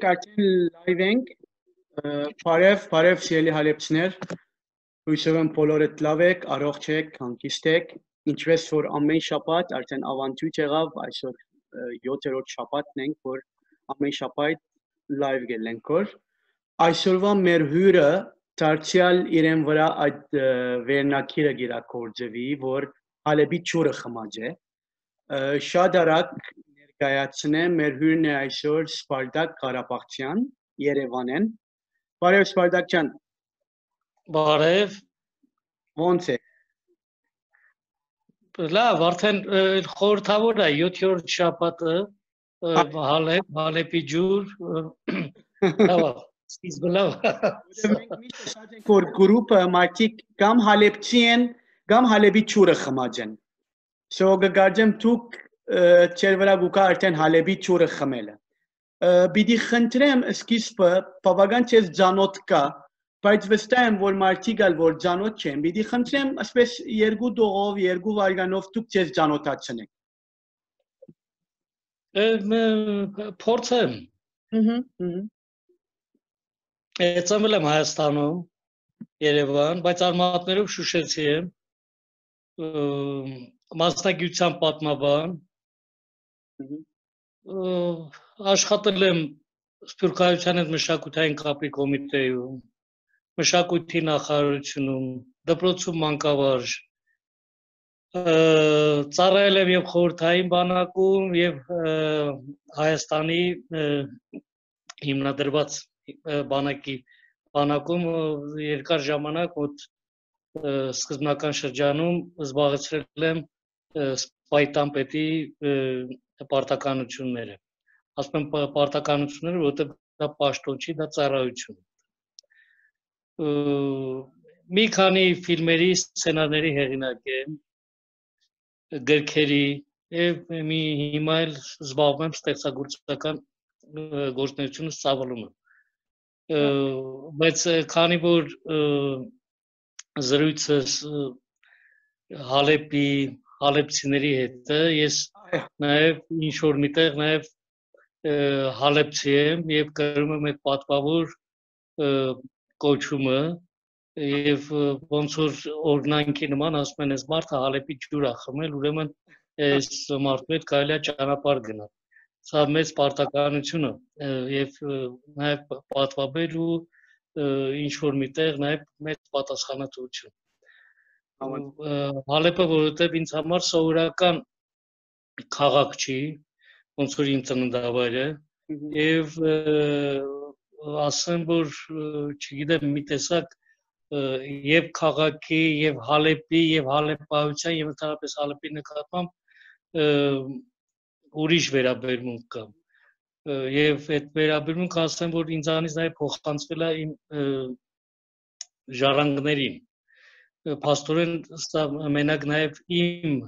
մենք արդեն live ենք։ Բարև, բարև սիրելի հալեպցներ։ Հույսով եմ բոլորդ լավ եք, առողջ եք, հանգիստ եք։ Ինչպես որ ամեն շաբաթ արդեն ավանդույթ եղավ, այսօր 7-րդ շաբաթն ենք, որ ամեն շաբաթ live գելենք որ այսօրվա մեր հյուրը դարձյալ իրեն վրա այդ վերնակիրը գիրակորձվի, որ Հալեբի ճուրը խմաջ է։ Շատ արագ ներկայացնեմ մեր հյուրն է այսօր Սպարտակ Ղարաբաղցյան Երևանեն։ Բարև Սպարտակյան։ Բարև։ Ոնց է։ Լավ, արդեն խորթավոր է 7-րդ շաբաթը Հալեբ, Հալեբի ջուր։ Լավ, սկիզբը լավ։ Մենք միշտ շատ ենք որ գրուպը մարդիկ կամ Հալեբցի են, կամ Հալեբի ճուրը խմաջ են։ So գգարձեմ դուք չեր վրա գուկա արդեն Հալեբի ճուրը խմելը։ Բիդի խնդրեմ սկիզբը բավական չես ճանոթ կա, բայց վստահ եմ որ մարդիկ ալ որ ճանոթ չեն, բիդի խնդրեմ ասպես երկու դողով, երկու վարկանով դուք չես ճանոթացնեք։ Փորձեմ։ Հհհ, հհ։ Էծամել եմ Հայաստանում, Երևան, բայց արմատներով Շուշեցի եմ։ Մասնագիտության պատմաբան, աշխատել եմ Սփյուռքահայության հետ մշակութային կապի կոմիտեում, մշակույթի նախարարությունում, դպրոցում մանկավարժ, ծառայել եմ եւ խորհրդային բանակում եւ Հայաստանի հիմնադրված բանակի բանակում երկար ժամանակ մոտ սկզբնական շրջանում զբաղեցրել եմ Սպայտան պետի պարտականությունները։ Ասում եմ պարտականությունները, որովհետև դա պաշտոն չի, դա ծառայություն։ Մի քանի ֆիլմերի սցենարների հեղինակ եմ, գրքերի եւ մի հիմա էլ զբաղվում եմ ստեղծագործական գործունեությունը ծավալում եմ։ Բայց քանի որ զրույցս Հալեպի հալեպցիների հետ ես նաև ինչ որ միտեղ նաև հալեպցի եմ եւ կրում եմ այդ պատվավոր կոչումը եւ ոնց որ օրգնանքի նման ասում են այս մարդը հալեպի ջուր է խմել ուրեմն այս մարդու հետ կարելի է ճանապարհ գնալ սա մեծ պարտականություն է եւ նաեւ պատվաբեր ու ինչ որ միտեղ նաեւ մեծ պատասխանատվություն Հալեպը որովհետեւ ինձ համար սովորական քաղաք չի, ոնց որ իմ ծննդավայրը, եւ ասեմ որ չգիտեմ մի տեսակ եւ քաղաքի եւ Հալեպի եւ Հալեպայության եւ ընդհանրապես Հալեպի նկատմամբ ուրիշ վերաբերմունք կա եւ այդ վերաբերմունքը ասեմ որ ինձանից նաեւ փոխանցվել է իմ ժառանգներին փաստորեն սա մենակ նաեւ իմ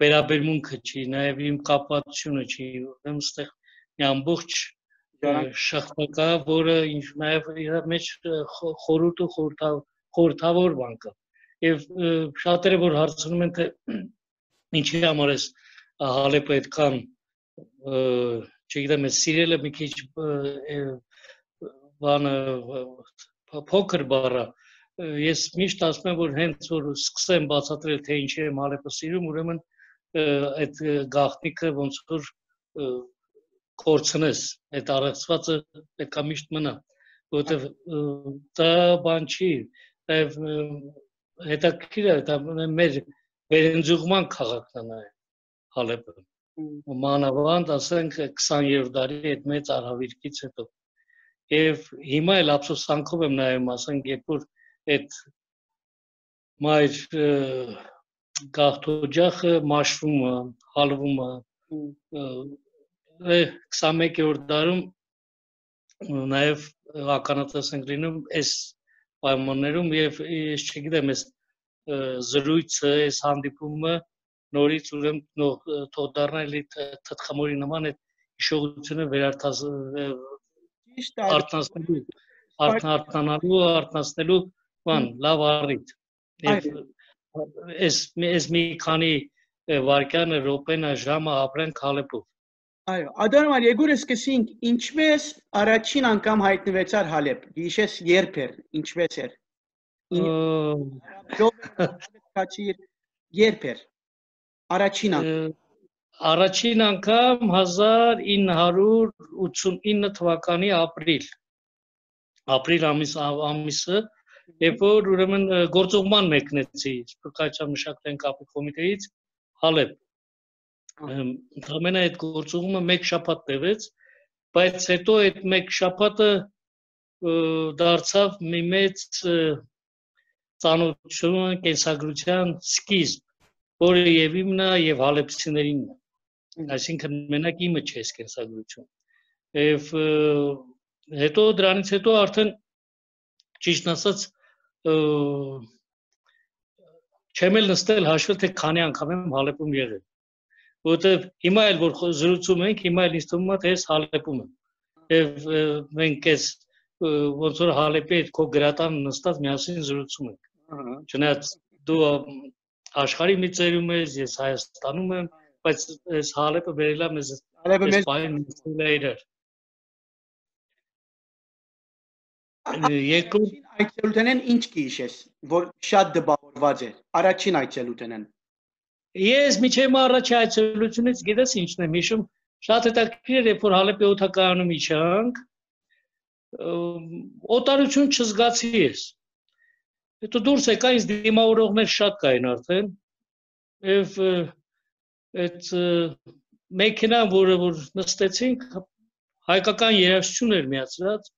վերաբերմունքը չի, նաև իմ կապվածությունը չի, ուրեմն այստեղ մի ամբողջ շախտակա, որը ինչ նաև իր մեջ խորհուրդ ու խորհրդավոր բան կա։ Եվ շատերը որ հարցնում են թե ինչի համար էս Հալեպը այդքան չգիտեմ, սիրելը մի քիչ բանը փոքր բառը ես միշտ ասում եմ որ հենց որ սկսեմ բացատրել թե ինչի եմ Հալեպը սիրում, ուրեմն այդ գաղտնիքը ոնց որ կորցնես, այդ առեղծվածը պետքա միշտ մնա, որովհետև դա բան չի, եւ հետաքրիր է դա մեր վերընձուղման քաղաքն է նաեւ Հալեպը։ Մանավանդ ասենք 20-րդ դարի այդ մեծ արհավիրքից հետո։ Եվ հիմա էլ ափսոսանքով եմ նայում, ասենք, երբ որ այդ մայր գաղթօջախը մաշվում է, հալվում է։ 21-րդ դարում նաև ականատես ենք լինում այս պայմաններում եւ ես չգիտեմ այս զրույցը, այս հանդիպումը նորից ուրեմն թող դառնա էլի թթխմորի նման այդ հիշողությունը վերարտազ ճիշտ արտնասնելու արտնանալու արտնասնելու բան լավ առիթ եւ այս այս մի քանի վարկյանը րոպենը ժամը ապրենք Հալեպով։ Այո, Ադարմար Եգորը սկսենք ինչպես առաջին անգամ հայտնվեցար Հալեբ։ Գիշես երբ էր, ինչպես էր։ Քաչիր երբ էր։ Առաջին անգամ Առաջին անգամ 1989 թվականի ապրիլ ապրիլ ամիս ամիսը երբ որ ուրեմն գործողման մեկնեցի Սփյուռքահայության մշակութային կապի կոմիտեից Հալեբ Ընդհանրապես այդ գործողումը մեկ շաբաթ տևեց, բայց հետո այդ մեկ շաբաթը դարձավ մի մեծ ծանոթություն կենսագրության սկիզբ, որը եւ իմն է եւ հալեպցիներին է։ Այսինքն մենակ իմը չէ կենսագրություն։ Եվ հետո դրանից հետո արդեն ճիշտ ասած չեմ էլ նստել հաշվել թե քանի անգամ եմ Հալեպում եղել որովհետև հիմա էլ որ զրուցում ենք, հիմա էլ ինձ թվում է թե ես Հալեպում եմ։ Եվ մենք այս ոնց որ Հալեպի այդ քո գրատան նստած միասին զրուցում ենք։ Չնայած դու աշխարհի մի ծերում ես, ես Հայաստանում եմ, բայց այս Հալեպը վերելա մեզ Հալեպը մեզ բային իրար։ Երկու այցելութենեն ինչ կհիշես, որ շատ դպավորված է։ Առաջին այցելութենեն։ Ես միջև առաջի այցելությունից գիտես ինչն եմ հիշում, շատ հետաքրքիր երբ որ Հալեպի օթակայանում իջանք, օտարություն չզգացի ես։ Հետո դուրս եկա ինձ դիմավորողներ շատ կային արդեն։ Եվ այդ մեքենան, որը որ նստեցինք, հայկական երաժշտություն էր միացրած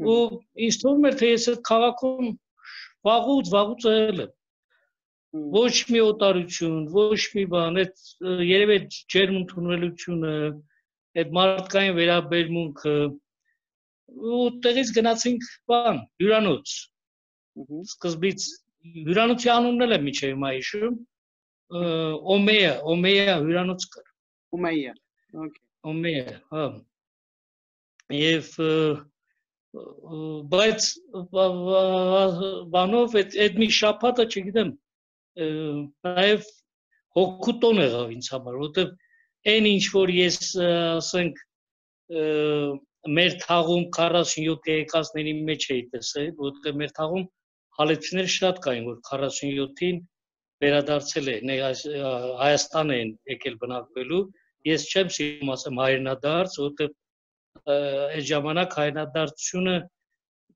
ու ինձ թվում էր թե ես այդ քաղաքում վաղուց վաղուց եղել եմ ոչ մի օտարություն, ոչ մի բան, այդ երևի ջերմ ընդունելությունը, այդ մարդկային վերաբերմունքը ու տեղից գնացինք բան, հյուրանոց։ Սկզբից հյուրանոցի անունն էլ եմ միջև հիմա հիշում։ Օմեյա, Օմեյա հյուրանոց կար։ Օմեյա։ Okay։ Օմեյա, հա։ Եվ բայց բանով այդ մի շաբաթը, չգիտեմ, նաև հոգուտոն եղավ ինձ համար, որովհետև այն ինչ որ ես ասենք մեր թաղում 47 եկածների մեջ էի տեսել, որովհետև մեր թաղում հալեցիներ շատ կային, որ 47-ին վերադարձել են, Հայաստան են եկել բնակվելու։ Ես չեմ սիրում ասեմ հայրենադարձ, որովհետև այդ ժամանակ հայրենադարձությունը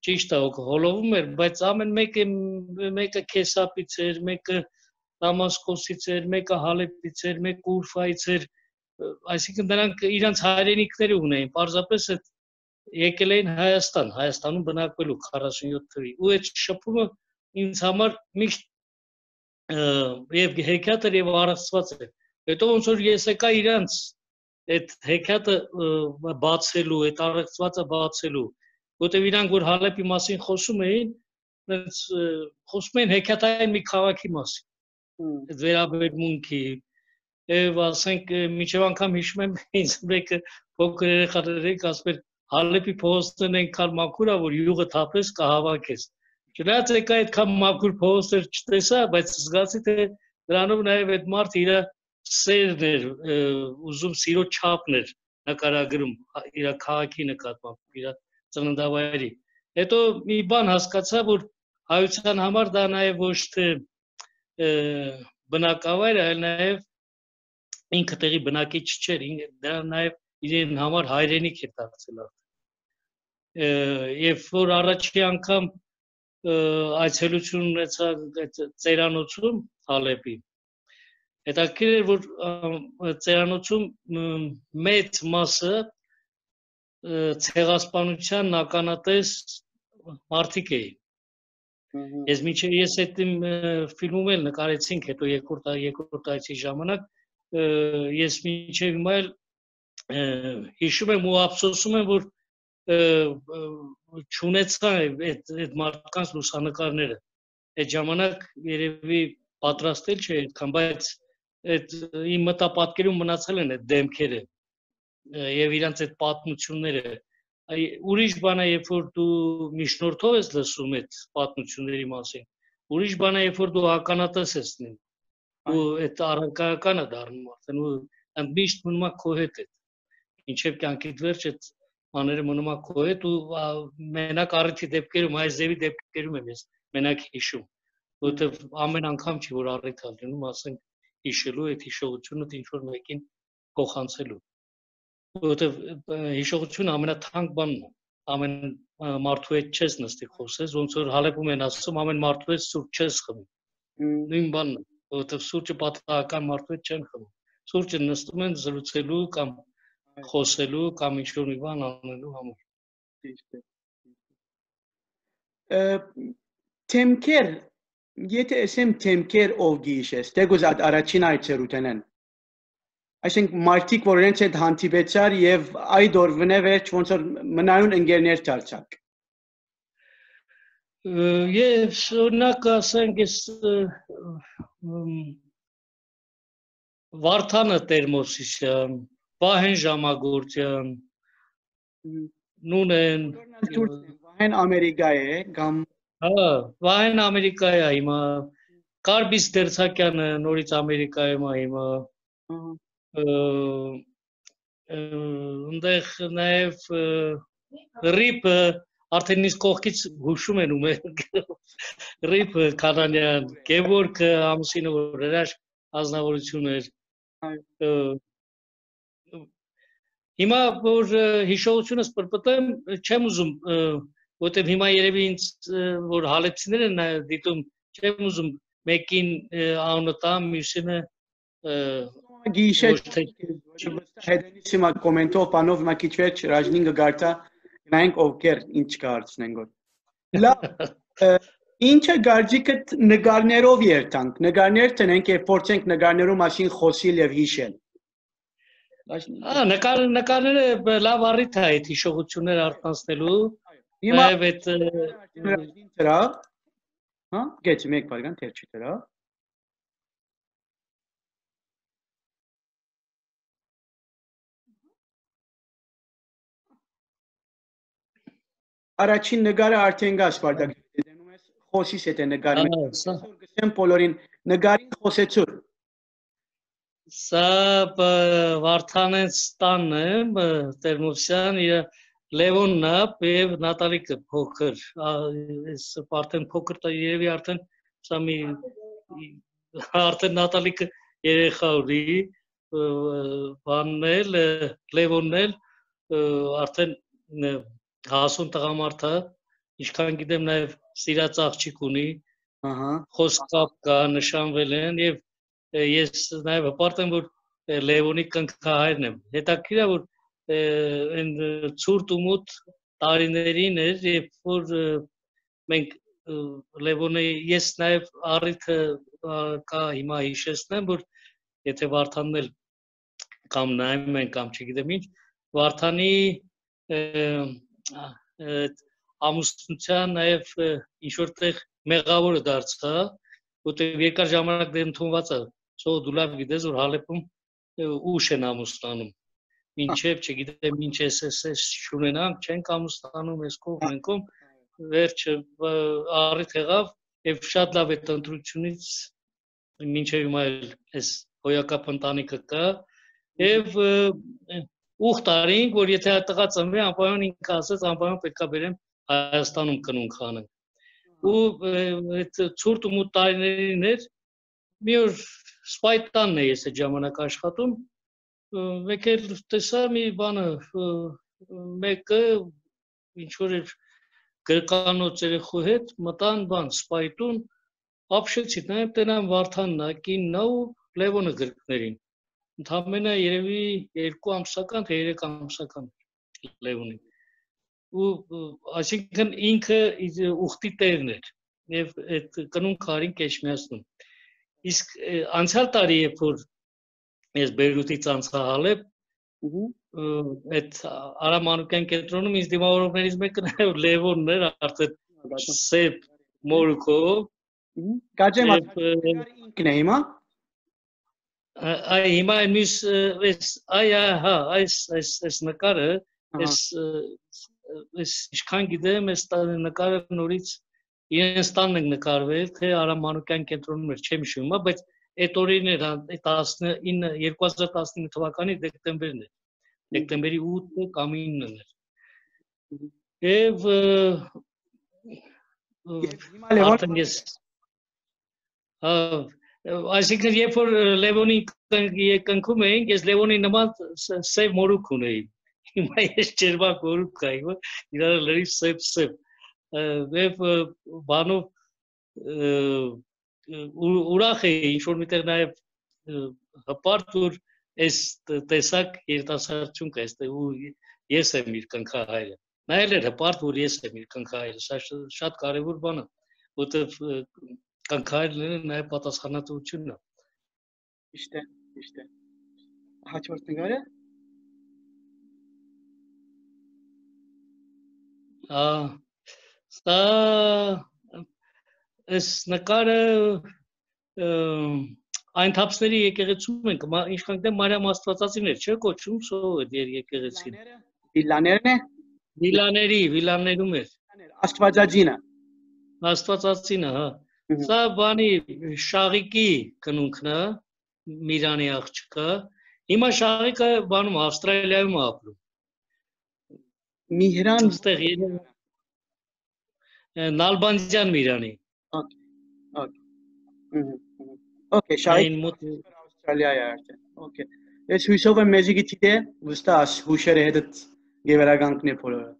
ճիշտ է հոլովում էր, բայց ամեն մեկը մեկը Քեսապից էր, մեկը Դամասկոսից էր, մեկը Հալեպից էր, մեկը Ուրֆայից էր, այսինքն նրանք իրանց հայրենիքները ունեին, parzapes այդ եկել էին Հայաստան, Հայաստանում բնակվելու 47 թվի։ Ու այդ շփումը ինձ համար միշտ եւ հեքիաթը եւ առածված է։ Հետո ոնց որ ես եկա իրանց այդ հեքիաթը բացելու, այդ առածվածը բացելու, որտեվ իրանք որ Հալեպի մասին խոսում էին, այնց խոսում էին հեքիաթային մի քաղաքի մասին։ Այդ վերաբերմունքի եւ ասենք միջև անգամ հիշում եմ ինձ մեկը փոքր երեխաների ասում էր Հալեպի փոստն այնքան մաքուր է որ յուղը թափես կհավաքես։ Չնայած եկա այդքան մաքուր փոստեր չտեսա, բայց զգացի թե դրանով նաեւ այդ մարդը իր սերն էր ուզում սիրո չափն էր նկարագրում իր քաղաքի նկատմամբ իր ծննդավայրի։ Հետո մի բան հասկացա, որ հայության համար դա նաև ոչ թե բնակավայր, այլ նաև ինքը տեղի բնակիչ չէր, դա նաև իրեն համար հայրենիք է դարձել արդեն։ Եվ որ առաջի անգամ այցելություն ունեցա ծերանոցում Հալեպի։ Հետաքրքիր էր, որ ծերանոցում մեծ մասը ցեղասպանության ականատես մարդիկ էին։ Ես միջև ես այդ ֆիլմում էլ նկարեցինք, հետո երկրորդ երկրորդ այցի ժամանակ ես միջև հիմա էլ հիշում եմ ու ափսոսում եմ, որ չունեցա այդ այդ մարդկանց լուսանկարները։ Այդ ժամանակ երևի պատրաստել չէ այդքան, բայց այդ իմ մտապատկերում մնացել են այդ դեմքերը եւ իրանց այդ պատմությունները ուրիշ բան է երբ որ դու միջնորդով ես լսում այդ պատմությունների մասին ուրիշ բան է երբ որ դու ականատես ես լինում ու այդ առարկայականը դառնում արդեն ու միշտ մնում է քո հետ այդ ինչև կյանքիդ վերջ այդ բաները մնում է քո հետ ու մենակ առիթի դեպքերում այս ձևի դեպքերում եմ ես մենակ հիշում որովհետև ամեն անգամ չի որ առիթ ա լինում ասենք հիշելու այդ հիշողությունը ինչ որ մեկին փոխանցելու որովհետև հիշողությունը ամենաթանկ բանն է ամեն մարդու հետ չես նստի խոսես ոնց որ հալեպում են ասում ամեն մարդու հետ սուրճ չես խմի նույն բանն է որովհետև սուրճը պատահական մարդու հետ չեն խմում սուրճը նստում են զրուցելու կամ խոսելու կամ ինչ-որ մի բան անելու համար։ Ճիշտ է։ Թեմքեր, եթե ասեմ թեմքեր ով գիշես, դեգուզ առաջին այցերութենեն։ Այսինքն մարդիկ, որ իրենց հետ հանդիպեցար եւ այդ օրվնե վերջ ոնց որ մնայուն ընկերներ դարձակ։ Եվ օրինակ ասենք ես Վարդանը Տերմոսիսյան, Վահեն Ժամագործյան, Նունեն Վահեն Ամերիկայ է կամ Հա, Վահեն Ամերիկայ է հիմա։ Կարբիս Տերցակյանը նորից Ամերիկայում է հիմա։ Այնտեղ նաև Ռիպը արդեն իսկ կողքից հուշում են ում է Ռիպ Կանանյան, Գևորգ ամուսինը որ հրաշք ազնվորություն էր։ Հիմա որ հիշողությունս պրպտեմ, չեմ ուզում, որտեղ հիմա երևի ինձ որ հալեցիներ են դիտում, չեմ ուզում մեկին անունը տամ, մյուսինը գիշե հետնիսիմա կոմենտով բանով հիմա քիչ վերջ ռաժնին գարտա գնայինք ովքեր ինչ կարծնեն գոր լավ ինչը գարջիկը նկարներով երթանք նկարներ տնենք եւ փորձենք նկարներու մասին խոսիլ եւ հիշել Ահա նկար նկարները լավ առիթ է այդ հիշողությունները արտանցնելու։ Հիմա այդ դրա հա գեչ մեկ բարգան թեր չի դրա Առաջին նկարը արդեն գա Սպարտակի դենում ես խոսիս հետ է նկարը։ Այսօր գսեմ բոլորին նկարին խոսեցուր Սա Վարդանենց տանն է, Տերմոսյան իր Լևոնն է եւ Նատալիկը փոքր, այս արդեն փոքր տա երևի արդեն սա մի արդեն Նատալիկը երեխա ունի, բանն էլ Լևոնն էլ արդեն հասուն տղամարդ է, ինչքան գիտեմ նաեւ սիրած աղջիկ ունի, ահա խոսք կապ կա, նշանվել են եւ ես նաև հպարտ եմ որ Լևոնի կնքահայրն եմ։ Հետաքրքիր է որ այն ցուրտ ու մութ տարիներին էր, երբ որ մենք Լևոնը ես նաև առիթը կա հիմա հիշեցնեմ, որ եթե Վարդանն էլ կամ նայում են կամ չգիտեմ ինչ, Վարդանի ամուսնության նաև ինչ որտեղ մեղավորը դարձա, որտեղ երկար ժամանակ դե ընդունված է Սո դու լավ գիտես որ Հալեպում ուշ են ամուսնանում։ Մինչև, չգիտեմ, ինչ SSS շունենանք, չենք ամուսնանում այս կողմ ենքում, վերջը առիթ եղավ եւ շատ լավ է տնտրությունից մինչև հիմա էլ այս հոյակապ ընտանիքը կա եւ ուխ տարինք որ եթե տղա ծնվի անպայման ինքը ասեց անպայման պետքա բերեմ Հայաստանում կնունք անենք ու այդ ցուրտ ու մութ տարիներին էր մի օր Սպայտանն է ես այդ ժամանակ աշխատում, մեկ էլ տեսա մի բանը, մեկը ինչ որ էր գրկանոց երեխու հետ մտան բան սպայտուն ապշեցի նաև տնան Վարդանն է կինն ու Լևոնը գրկներին ընդամենը երևի 2 ամսական թե 3 ամսական Լևոնին ու այսինքն ինքը ուխտի տերն էր եւ այդ կնուն քարին կեչմիացնում Իսկ անցյալ տարի երբ որ ես Բեյրութից անցա Հալեբ, այդ Արամ Մանուկյան կենտրոնում ինձ դիմավորողներից մեկը նաև Լևոնն էր արդեն սեփ մորուքով Կաջեմ ինքն է հիմա այ հիմա մյուս այս այ հա այս այս այս նկարը այս այս ինչքան գիտեմ այս նկարը նորից իրենց տանն ենք նկարվել, թե Արամ Մանուկյան կենտրոնում էր, չեմ հիշում, բայց այդ օրերին էր 19 2019 թվականի դեկտեմբերն էր։ դեկտեմբերի 8-ը կամ 9-ն էր։ Եվ Հիմա Լևոն ես այսինքն երբ որ Լևոնի կնքում էինք, ես Լևոնի նման սև մորուք ունեի։ Հիմա ես ջերմակ մորուք կա, հիմա իրար լրիվ սև սև։ Եվ բանով ուրախ էի ինչ որ միտեղ նաև հպարտ որ այս տեսակ երիտասարդություն կա, այստեղ ու ես եմ իր կնքահայրը։ Նայել էր հպարտ որ ես եմ իր կնքահայրը, սա շատ կարևոր բան է, որտեվ կնքահայրը նաև պատասխանատվությունն է։ Ճիշտ է, ճիշտ է։ Հաջորդ նկարը Ա սա այս նկարը այն թափսների եկեղեցում ենք, ինչքան դե Մարիամ Աստվածածիներ չէ կոչում, սո դեր եկեղեցին։ Վիլաներն է։ Վիլաների, վիլաներում էր։ Աստվածածինը։ Աստվածածինը, հա։ Սա բանի շաղիկի կնունքն է, Միրանի աղջիկը։ Հիմա շաղիկը բանում Ավստրալիայում ապրում։ Միհրան Այստեղ Նալբանդյան Միրանի։ Okay, շահի Այն մոտ Ավստրալիա է արդեն։ Okay։ Ես հույսով եմ մեզի գիտի վստահ հուշերը հետդ գևերագանքն է բոլորը։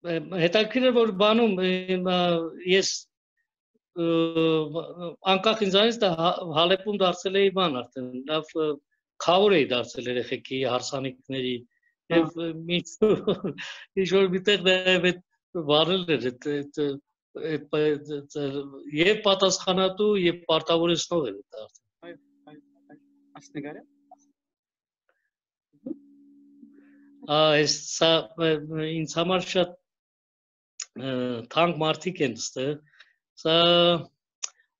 հետաքրքիր է որ բանում ես անկախ ինձանից դա Հալեպում դարձել էի բան արդեն լավ խավոր էի դարձել երեխեքի հարսանիքների եւ ինչ որ միտեղ նաեւ այդ բանել էր այդ եւ պատասխանատու եւ պարտավորեցնող էր դարձել ասնեգարը այս սա ինձ համար շատ թանկ մարդիկ են ստեղ Սա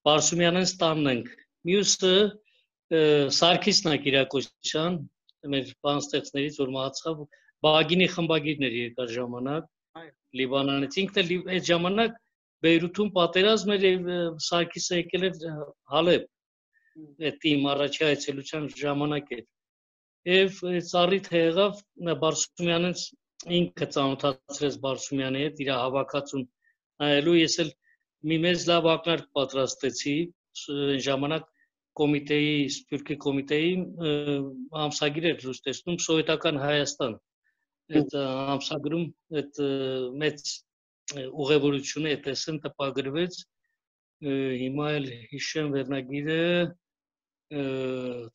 Բարսումյանից տանն ենք։ Մյուսը Սարգիսն է Կիրակոսյան, մեր բանստեղծներից, որ մահացավ, Բագինի խմբագիրն էր երկար ժամանակ Լիբանանից։ Ինքն էլ այդ ժամանակ Բեյրութում պատերազմ էր եւ Սարգիսը եկել էր Հալեբ։ Այդ իմ առաջի այցելության ժամանակ էր։ Եվ ծառիթ եղավ Բարսումյանից ինքը ծանոթացրեց Բարսումյանի հետ իր հավաքածուն նայելու ես էլ մի մեծ լավ ակնարկ պատրաստեցի ժամանակ կոմիտեի, Սփյուռքի կոմիտեի ամսագիր էր լույս տեսնում սովետական Հայաստան։ Այդ ամսագրում այդ մեծ ուղևորությունը այդտեսն տպագրվեց հիմա էլ հիշեմ վերնագիրը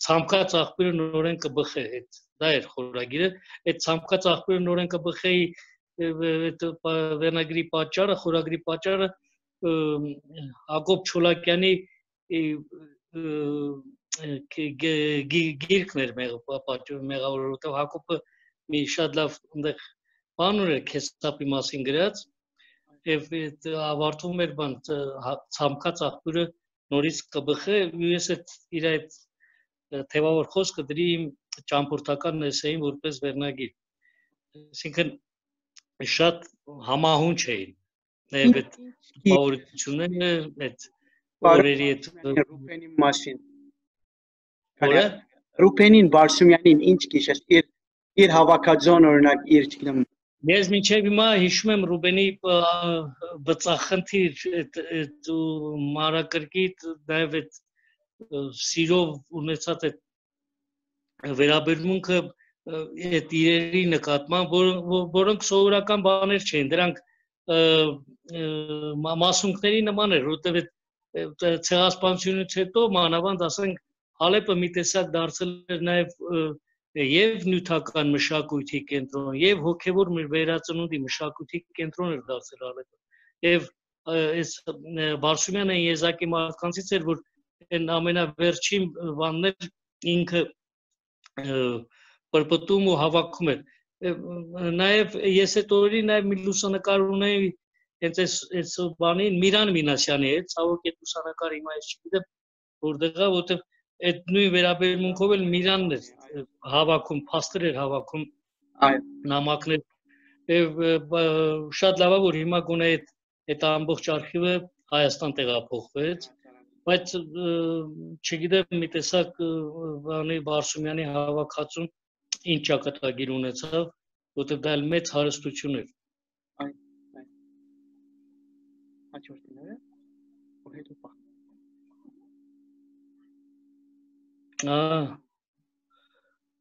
ցամքած աղբյուրը նորեն կբխե այդ դա էր խորագիրը այդ ցամքած աղբյուրը նորեն կբխեի այդ վերնագրի պատճառը խորագրի պատճառը Հակոբ Չոլակյանի գիրքն էր մեղավոր, որովհետև Հակոբը մի շատ լավ այնտեղ բան ուներ քեսապի մասին գրած եւ ավարտվում էր բան ցամքած աղբյուրը նորից կբխե ես այդ իր այդ թեվավոր խոսքը դրի իմ ճամփորդական էսեին որպես վերնագիր այսինքն շատ համահունչ էին Նաև այդ բաղորությունները այդ օրերի այդ Ռուփենի մասին։ որը? Ռուփենին Բարսումյանին ինչ քիշես իր իր հավաքածոն օրինակ իր չգիտեմ Ես մինչև հիմա հիշում եմ Ռուբենի բծախնդիր այդ մարակրկիտ նաև այդ սիրով ունեցած այդ վերաբերմունքը այդ իրերի նկատմամբ որոնք սովորական բաներ չեն դրանք մասունքների նման էր, որտեղ այդ ցեղասպանությունից հետո մանավանդ ասենք Հալեպը մի տեսակ դարձել էր նաև եւ նյութական մշակույթի կենտրոն եւ հոգեվոր վերածնունդի մշակույթի կենտրոն էր դարձել Հալեպը եւ այս Բարսումյանը եզակի մարդկանցից էր որ այն ամենավերջին բաններ ինքը պրպտում ու հավաքում էր նաև ես այդ օրերի նաև մի լուսանկար ունեի հենց այս այս բանին Միրան Մինասյանի հետ, ցավոք այդ լուսանկարը հիմա ես չգիտեմ որտեղ է, որտեղ այդ նույն վերաբերմունքով էլ Միրանն էր հավաքում, փաստեր հավաքում նամակներ եւ շատ լավ է որ հիմա գոնե այդ այդ ամբողջ արխիվը Հայաստան տեղափոխվեց բայց չգիտեմ մի տեսակ բանի Բարսումյանի հավաքածուն ինչ ճակատագիր ունեցավ, որտեղ դա մեծ հարստություն էր։ ու հետո պահ։ Ահա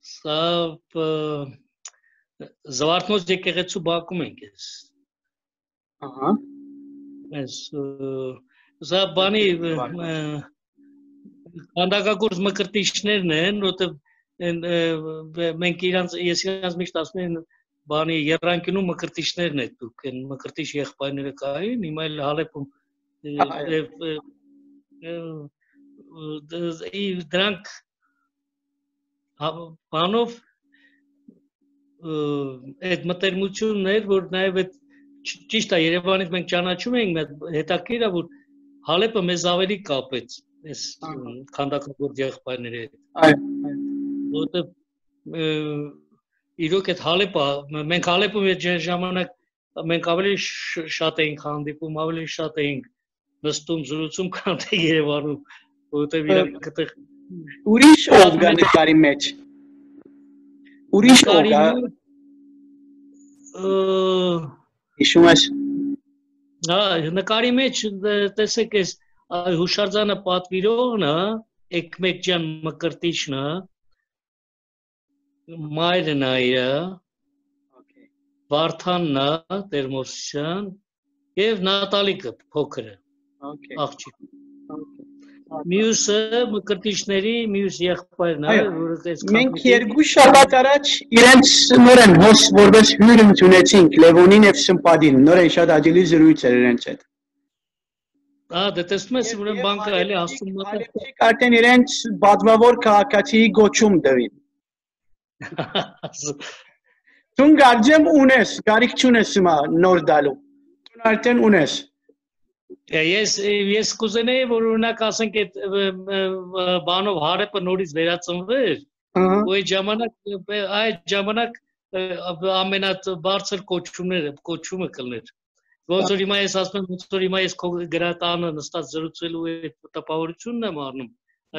Սա Զվարթնոց եկեղեցու Բաքում ենք ես։ Ահա։ Այս սա բանի քանդակագործ մկրտիչներն են, որտեղ մենք իրանց ես իրանց միշտ ասում եմ բանի երանկինում մկրտիչներն եք դուք, այն մկրտիչ եղբայրները կային, հիմա էլ Հալեպում դրանք բանով այդ մտերմությունն էր, որ նաև այդ ճիշտ է Երևանից մենք ճանաչում ենք, հետաքրքիր է որ Հալեպը մեզ ավելի կապեց այս քանդակագործ եղբայրների հետ։ Այո, որովհետև իրոք այդ Հալեպը մենք Հալեպում այդ ժամանակ մենք ավելի շատ էինք հանդիպում, ավելի շատ էինք նստում, զրուցում, քան թե Երևանում, որովհետև իրանք այդտեղ ուրիշ ով կա նկարի մեջ։ Ուրիշ ով կա։ Հիշում ես։ Հա, նկարի մեջ տեսեք այս հուշարձանը պատվիրողն է, Էկմեկ ջան Մկրտիչն է, մայրն է իր, Վարդանն է Տերմոսյան եւ Նատալիկը փոքրը։ Okay։ Աղջիկ։ Մյուսը մկրտիչների մյուս եղբայրն է, որը այս Մենք երկու շաբաթ առաջ իրենց նորեն հոս որպես հյուր ընդունեցինք Լևոնին եւ Սմպադին։ Նորեն շատ աջելի զրույց էր իրենց հետ։ Ահա, դե տեսնում ես, ուրեմն բանկը էլի ասում մտա։ արդեն իրենց բադվավոր քաղաքացիի գոչում դրին։ Դու գարջեմ ունես, գարիք չունես հիմա նոր դալու։ Դու արդեն ունես։ Ես ես կուզենայի որ օրինակ ասենք այդ բանով հարեպը նորից վերածնվեր ու այդ ժամանակ այդ ժամանակ ամենաբարձր կոչումները կոչումը կլներ ոնց որ հիմա ես ասում եմ ոնց որ հիմա ես քո գրատանը նստած զրուցելու այդ տպավորությունն եմ առնում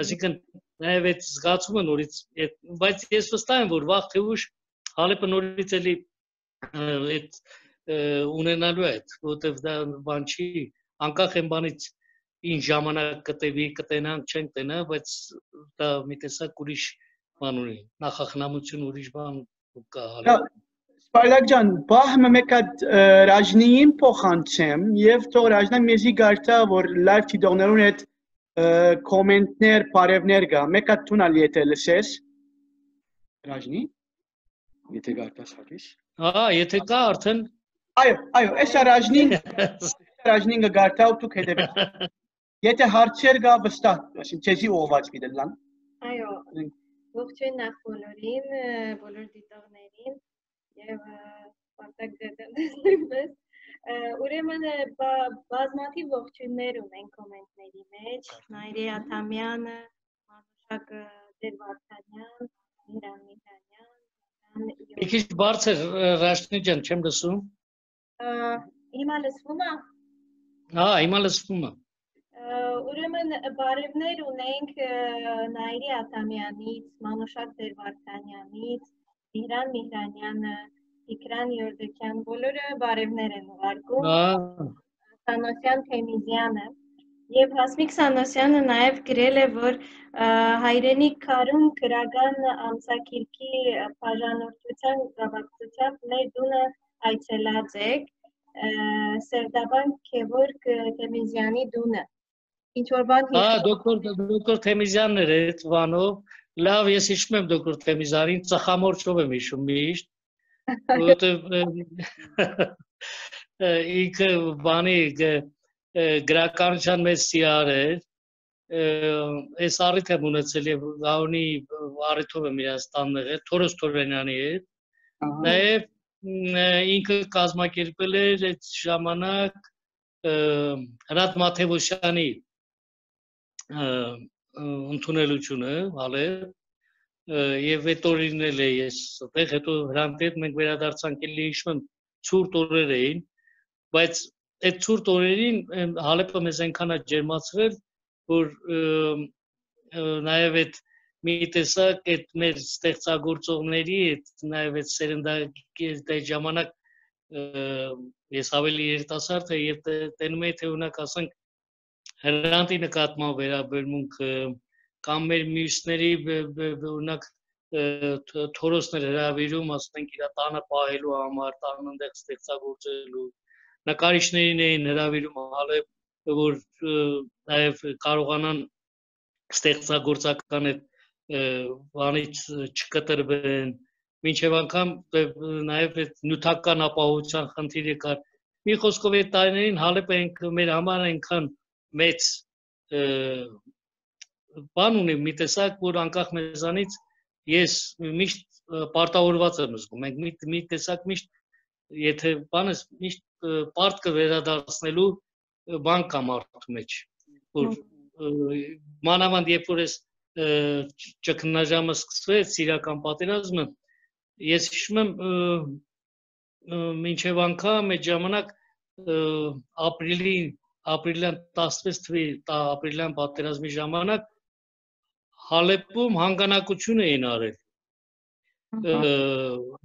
այսինքն նաև այդ զգացումը նորից այդ բայց ես վստահ եմ որ վաղ թե ուշ հալեպը նորից էլի այդ ունենալու է որովհետև դա բան չի անկախ այն բանից ինչ ժամանակ կտևի, կտենանք, չենք տենա, բայց դա մի տեսակ ուրիշ բան ունի, նախախնամություն ուրիշ բան կա հալը։ Սպայլակ ջան, բահմը մեկ հատ ռաժնիին փոխանցեմ եւ թող ռաժնա մեզի գարտա որ լայվ թիդողներուն հետ կոմենտներ, բարևներ գա։ Մեկ հատ տունալ եթե լսես։ Ռաժնի։ Եթե գարտաս հատիս։ Հա, եթե կա արդեն Այո, այո, էսա ռաժնին ռաժնինը գարտա ու դուք հետևեք։ Եթե հարցեր գա վստահ, ասին ցեզի ուղված գիտելան։ Այո, ողջույն նախ բոլորին, բոլոր դիտողներին եւ պարտակ դեպս։ Ուրեմն բազմաթիվ ողջույններ ունեն կոմենտների մեջ, Նայրի Աթամյանը, Մանուշակ Դերվարդանյան, Միրան Միհանյան, մի քիչ բարձր ռաշնի ջան, չեմ լսում։ Հիմա լսվում է։ Հա, հիմա լսվում է։ Ուրեմն բարևներ ունենք Նայրի Աթամյանից, Մանուշակ Դերվարդանյանից, Միրան Միհրանյանը, Իքրան Յորդոկյան, բոլորը բարևներ են ուղարկում։ Հա, Սանոսյան Թեմիզյանը եւ Հասմիկ Սանոսյանը նաեւ գրել է, որ հայրենի քարում քրական ամսակիրքի բաժանորդության գավակցությամբ մեր դունը այցելած եք Սերդաբան Քևորգ Թեմիզյանի դունը։ Ինչ որ բան հա, հիշում դոկտոր դոկտոր Թեմիզյանն էր այդ բանով։ Լավ, ես հիշում եմ դոկտոր Թեմիզյանին, ծխամորճով եմ հիշում միշտ։ Որովհետև ինքը բանի գրականության մեծ սիրար էր այս առիթ եմ ունեցել եւ գաունի առիթով եմ իրաց տանն եղել Թորոս Թորենյանի հետ նաեւ ինքը կազմակերպել էր այդ ժամանակ Հրատ Մաթեոսյանի ընդունելությունը հալե եւ այդ օրինն էլ է ես այդտեղ հետո հրանտ հետ մենք վերադարձանք էլի հիշում ցուրտ օրեր էին բայց այդ ցուրտ օրերին Հալեպը մեզ այնքան է ջերմացրել, որ նաև այդ մի տեսակ այդ մեր ստեղծագործողների այդ նաև այդ սերնդակի ժամանակ ես ավելի երիտասարդ եմ եւ տենում եմ թե ունակ ասենք հրանտի նկատմամբ վերաբերմունքը կամ մեր մյուսների օրինակ թորոսներ հրավիրում, ասենք իր տանը պահելու համար, տանը այնտեղ ստեղծագործելու նկարիչներին էին հրավիրում հալեբ, որ նաև կարողանան ստեղծագործական այդ բանից չկտրվեն, մինչև անգամ նաև այդ նյութական ապահովության խնդիրը կար։ Մի խոսքով այդ տարիներին հալեպը մեր համար այնքան մեծ բան ունի մի տեսակ, որ անկախ մեզանից ես միշտ պարտավորված եմ զգում։ Մենք մի մի տեսակ միշտ եթե բանս միշտ պարտքը վերադարձնելու բան կա մարդու մեջ, որ մանավանդ երբ որ ես ճգնաժամը սկսվեց, սիրական պատերազմը, ես հիշում եմ մինչև անգամ այդ ժամանակ ապրիլի ապրիլյան 16 թվականի ապրիլյան պատերազմի ժամանակ Հալեպում հանգանակություն էին արել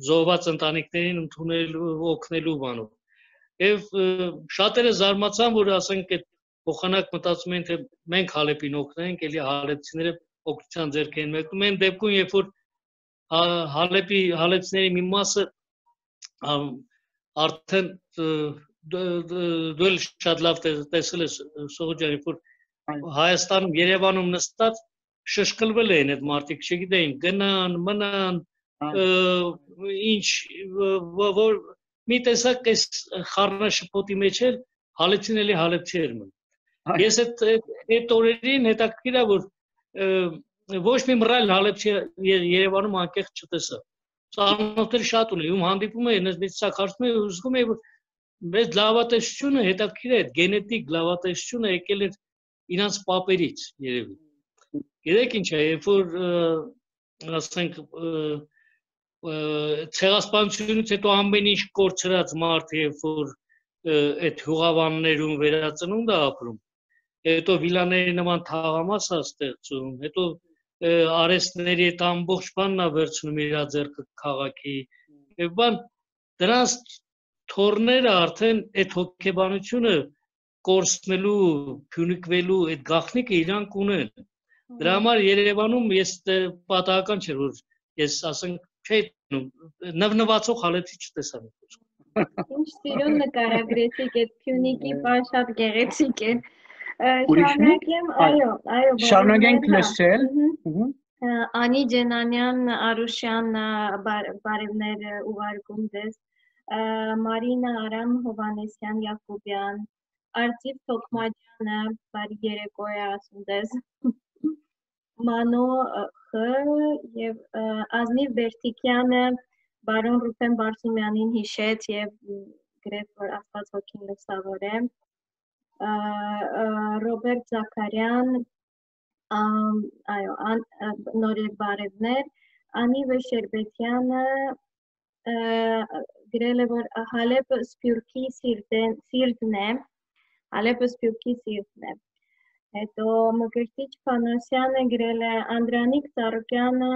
զոհված ընտանիքներին ընդունելու օգնելու բանով եւ շատերը զարմացան որ ասենք այդ փոխանակ մտածում են թե մենք Հալեպին օգնենք էլի հալեպցիները օգնության ձեռք են մեկնում են դեպքում երբ որ Հալեպի հալեպցիների մի մասը արդեն դու շատ լավ տեսել ես Սողոջանի որ Հայաստանում Երևանում նստած շշկլվել էին այդ մարդիկ, չգիտեին, գնան, մնան, ինչ որ մի տեսակ այս խառնաշփոթի մեջ էլ հալեցին էլի հալեցի էր մն։ Ես այդ այդ օրերին հետաքրքիր է որ ոչ մի մռայլ հալեպչի Երևանում անկեղծ չտեսա։ Ծանոթներ շատ ունի, ում հանդիպում եմ, ես մի ցակ հարցում եմ, ուզում եմ որ մեծ լավատեսությունը հետաքրքիր է, գենետիկ լավատեսությունը եկել էր իրանց պապերից երևի։ Գիտեք ինչ է, երբ որ ասենք ցեղասպանությունից հետո ամեն ինչ կորցրած մարդ երբ որ այդ հուղավաններում վերածնունդ է ապրում, հետո վիլաների նման թաղամաս է ստեղծում, հետո արեստների այդ ամբողջ բանն է վերցնում իր ձեռքը քաղաքի եւ բան դրանց թորները արդեն այդ հոգեբանությունը կորցնելու, փյունիկվելու այդ գաղտնիքը իրանք ունեն Դրա համար Երևանում ես պատահական չէր որ ես ասենք չէի նվնվացող հալեցի չտեսա Ինչ սիրուն նկարագրեցիք այդ Փյունիկի բան շատ գեղեցիկ է։ Շարունակեմ, այո, այո։ Շարունակենք լսել։ հա։ Անի Ջենանյան Արուշյան բարևներ ուղարկում ձեզ։ Մարինա Արամ Հովանեսյան Յակոբյան, Արտիվ Թոքմաջյանը, բարի երեկո է ասում ձեզ։ Մանո Խ եւ Ազնիվ Բերտիկյանը Բարոն Ռուփեն Բարսումյանին հիշեց եւ գրեց որ Աստված հոգին լուսավոր է։ Ռոբերտ Զաքարյան այո նորեր բարևներ Անի Վեշերբետյանը գրել է որ Հալեպը Սփյուռքի սիրտն է Հալեպը Սփյուռքի սիրտն է Հետո Մկրտիչ Փանոսյանը գրել է Անդրանիկ Ծառուկյանը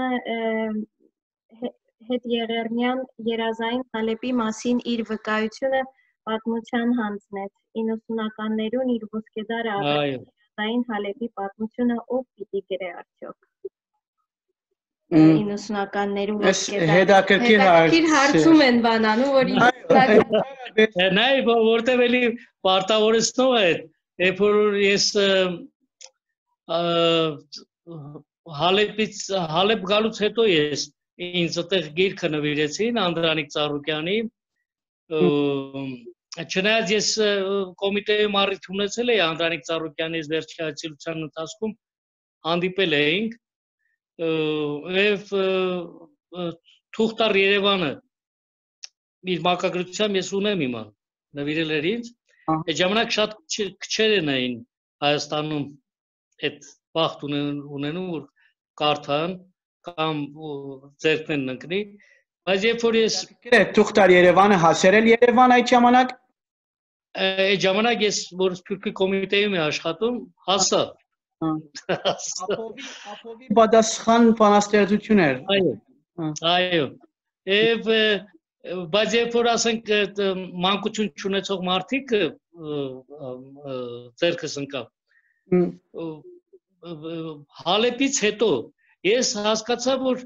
հետ Եղեռնյան երազային Հալեպի մասին իր վկայությունը պատմության հանձնեց 90-ականներուն իր ոսկեդար երազային Հալեպի պատմությունը ով պիտի գրե արդյոք 90-ականներու ոսկեդար հետաքրքիր հարցում են բանանում որ նայ որտեվ էլի պարտավորեցնող է երբ որ ես Հալեպից Հալեպ գալուց հետո ես ինձ այդտեղ գիրքը նվիրեցին Անդրանիկ Ծառուկյանի Չնայած ես կոմիտեում առիթ ունեցել էի Անդրանիկ Ծառուկյանի վերջի այցելության ընթացքում հանդիպել էինք եւ Թուղթար Երևանը իր մակագրությամբ ես ունեմ իման նվիրել էր ինձ Այդ ժամանակ շատ քչեր էին Հայաստանում այդ բախտ ունենում որ կարդան կամ ձերքն ընկնի բայց երբ որ ես Թուղթար Երևանը հասերել Երևան այդ ժամանակ այդ ժամանակ ես որ Սփյուռքի կոմիտեում եմ աշխատում, հասա։ Ապովի ապովի պատասխան բանաստեղծություն էր։ Այո։ Այո։ Եվ բայց երբ որ ասենք մանկություն ունեցող մարդիկ ձերքս ընկավ։ Հալեպից հետո ես հասկացա, որ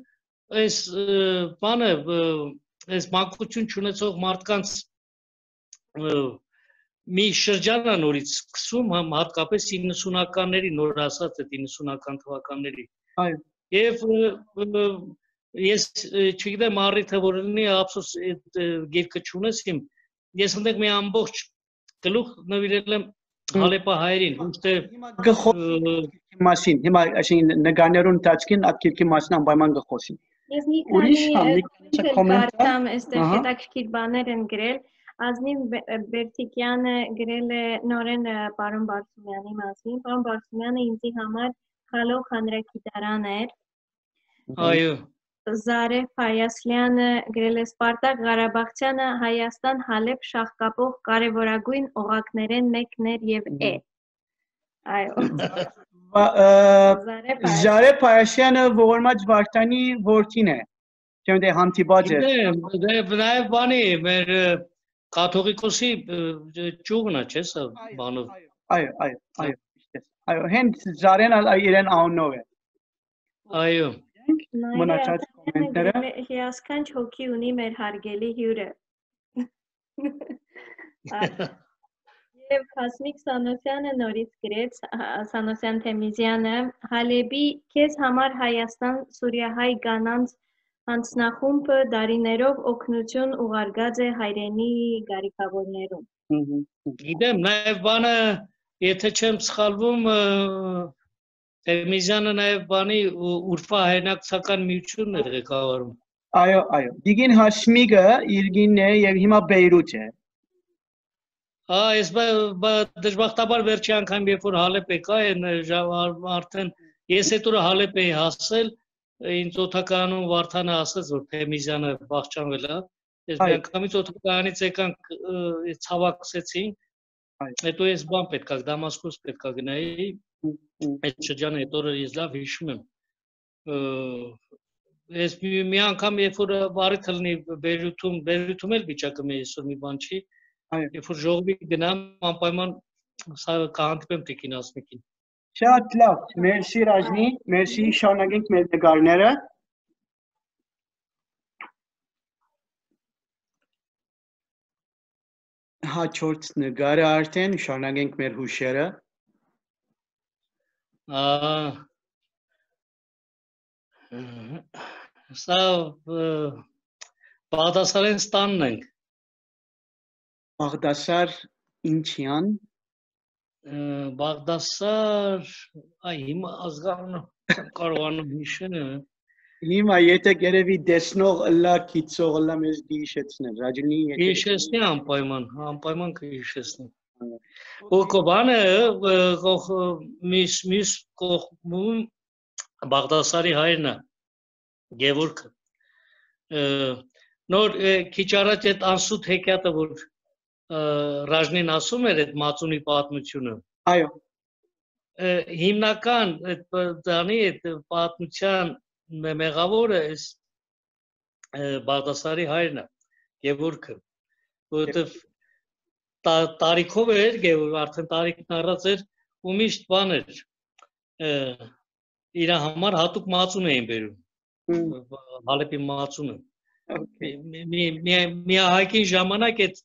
այս բանը այս մանկություն ունեցող մարդկանց մի շրջան է նորից սկսում համ հատկապես 90-ականների նոր ասած այդ 90-ական թվականների այո եւ ես չգիտեմ առիթը որ լինի ափսոս այդ գիրքը չունես իմ ես ընդեղ մի ամբողջ գլուխ նվիրել եմ Հալեպա հայերին ուստե գխոսի մասին հիմա այսինքն նկարներուն տաճկին այդ գիրքի մասին անպայման գխոսի Ես մի քանի կոմենտար այստեղ հետաքրքիր բաներ են գրել Ազնիվ Բերտիկյանը գրել է նորեն պարոն Բարսումյանի մասին։ Պարոն Բարսումյանը ինձի համար խալող հանրագիտարան էր։ Այո։ Զարե Ֆայասլյանը գրել է. Սպարտակ Ղարաբաղցյանը Հայաստան Հալեբ շահկապող կարևորագույն օղակներեն մեկն էր եւ է։ Այո։ Զարե Ֆայասյանը ողորմած Վարդանի որդին է։ Չեմ դե հանդիպած է։ Դե նաև բանի մեր կաթողիկոսի ճյուղն է, չէ՞ սա բանով։ Այո, այո, այո, այո, հենց Զարեն իրեն անունով է։ Այո։ Մնացած կոմենտները հիասքանչ հոգի ունի մեր հարգելի հյուրը։ Եվ Հասմիկ Սանոսյանը նորից գրեց Սանոսյան Թեմիզյանը. Հալեբի քեզ համար Հայաստան Սուրիահայ կանանց Հանձնախումբը դարիներով օգնություն ուղարկած է հայրենի գարիքավորներում։ Գիտեմ, նաև բանը, եթե չեմ սխալվում, Տերմիզյանը նաև բանի Ուրֆա հայնակցական միությունն է ղեկավարում։ Այո, այո։ Դիգին Հաշմիգը Իրգինն է եւ հիմա Բեյրութ է։ Հա, ես դժբախտաբար վերջի անգամ երբ որ Հալեպ եկա, արդեն ես այդ օրը Հալեպ էի հասել, ինձ օթականում Վարդանը ասաց որ Թեմիզյանը վախճանվել է ես մի անգամից օթականից եկանք ցավակսեցին հետո ես բան պետքա Դամասկոս պետքա գնայի այդ շրջանը այդ օրը ես լավ հիշում եմ ես մի, անգամ երբ որ բարիթ լինի Բերութում Բերութում էլ վիճակը մի այսօր մի բան չի երբ որ ժողովի գնամ անպայման սա կհանդիպեմ Տիկին Ասմիկին Շատ լավ, մերսի Ռաժնի, մերսի, շարունակենք մեր նկարները։ Հաջորդ նկարը արդեն շարունակենք մեր հուշերը։ Սա Բաղդասարեն ստանն ենք։ Բաղդասար ինչյան Բաղդասար, այ հիմա ազգանունը կարողանում հիշել Հիմա եթե գերեւի դեսնող ըլլա քիծող ըլլա մեզ դիշեցնել, ռաջնի եթե հիշեցնի անպայման, անպայման կհիշեցնի։ Ու կոբանը միս միս կողմում Բաղդասարի հայրն է Գևորգը նոր քիչ առաջ այդ անսուտ հեքիաթը որ Ռաժնին ասում էր այդ մածունի պատմությունը։ Այո։ Հիմնական այդ դանի այդ պատմության մեղավորը էս Բաղդասարի հայրն է, Գևորգը, որովհետև տարիքով էր, Գևորգ արդեն տարիքն առած էր ու միշտ բան էր իր համար հատուկ մածուն էին բերում հալեպի մածունը մի մի մի հայկի ժամանակ այդ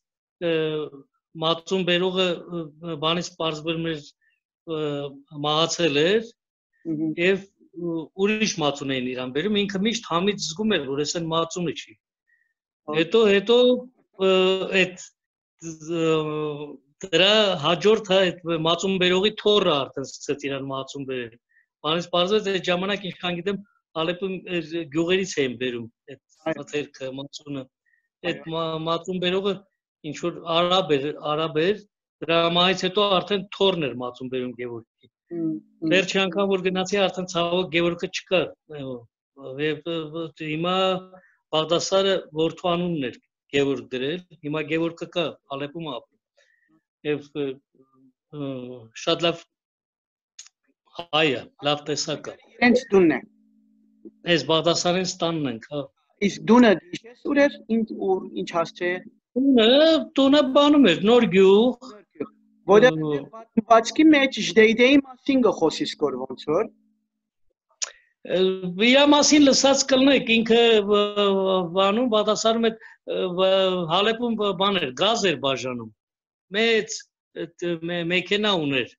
մածուն բերողը բանից པարզվել մեր մահացել էր եւ ուրիշ մածուն էին իրան բերում ինքը միշտ համից զգում էր որ ես այն մածունը չի հետո հետո այդ դրա հաջորդը այդ մածուն բերողի թորը արդեն սկսեց իրան մածուն բերել բանից པարզվեց այդ ժամանակ ինչքան գիտեմ Ալեպում գյուղերից էին բերում այդ մաթերքը մածունը այդ մածուն բերողը ինչ որ արաբ էր, արաբ էր, դրա մայից հետո արդեն թորն էր մածուն բերում Գևորգի։ Վերջի անգամ որ գնացի արդեն ցավոք Գևորգը չկա։ Եվ հիմա Բաղդասարը որդու անունն էր Գևորգ դրել, հիմա Գևորգը կա Ալեպում ապրում։ եւ շատ լավ հայը, լավ տեսակը։ Իրենց տունն է։ Այս Բաղդասարյանց տանն ենք, հա։ Իսկ դունը դիշես ուր էր, ինչ ուր ինչ հասցե։ Տունը, տունը բանում էր, նոր գյուղ։ Որտեղ պատմվածքի մեջ ժդեյդեի մասին գխոսիս կոր ոնց որ։ Իրա մասին լսած կլնեք, ինքը բանում բադասարում այդ Հալեպում բան էր, գազ էր բաժանում։ Մեծ մեքենա ուներ։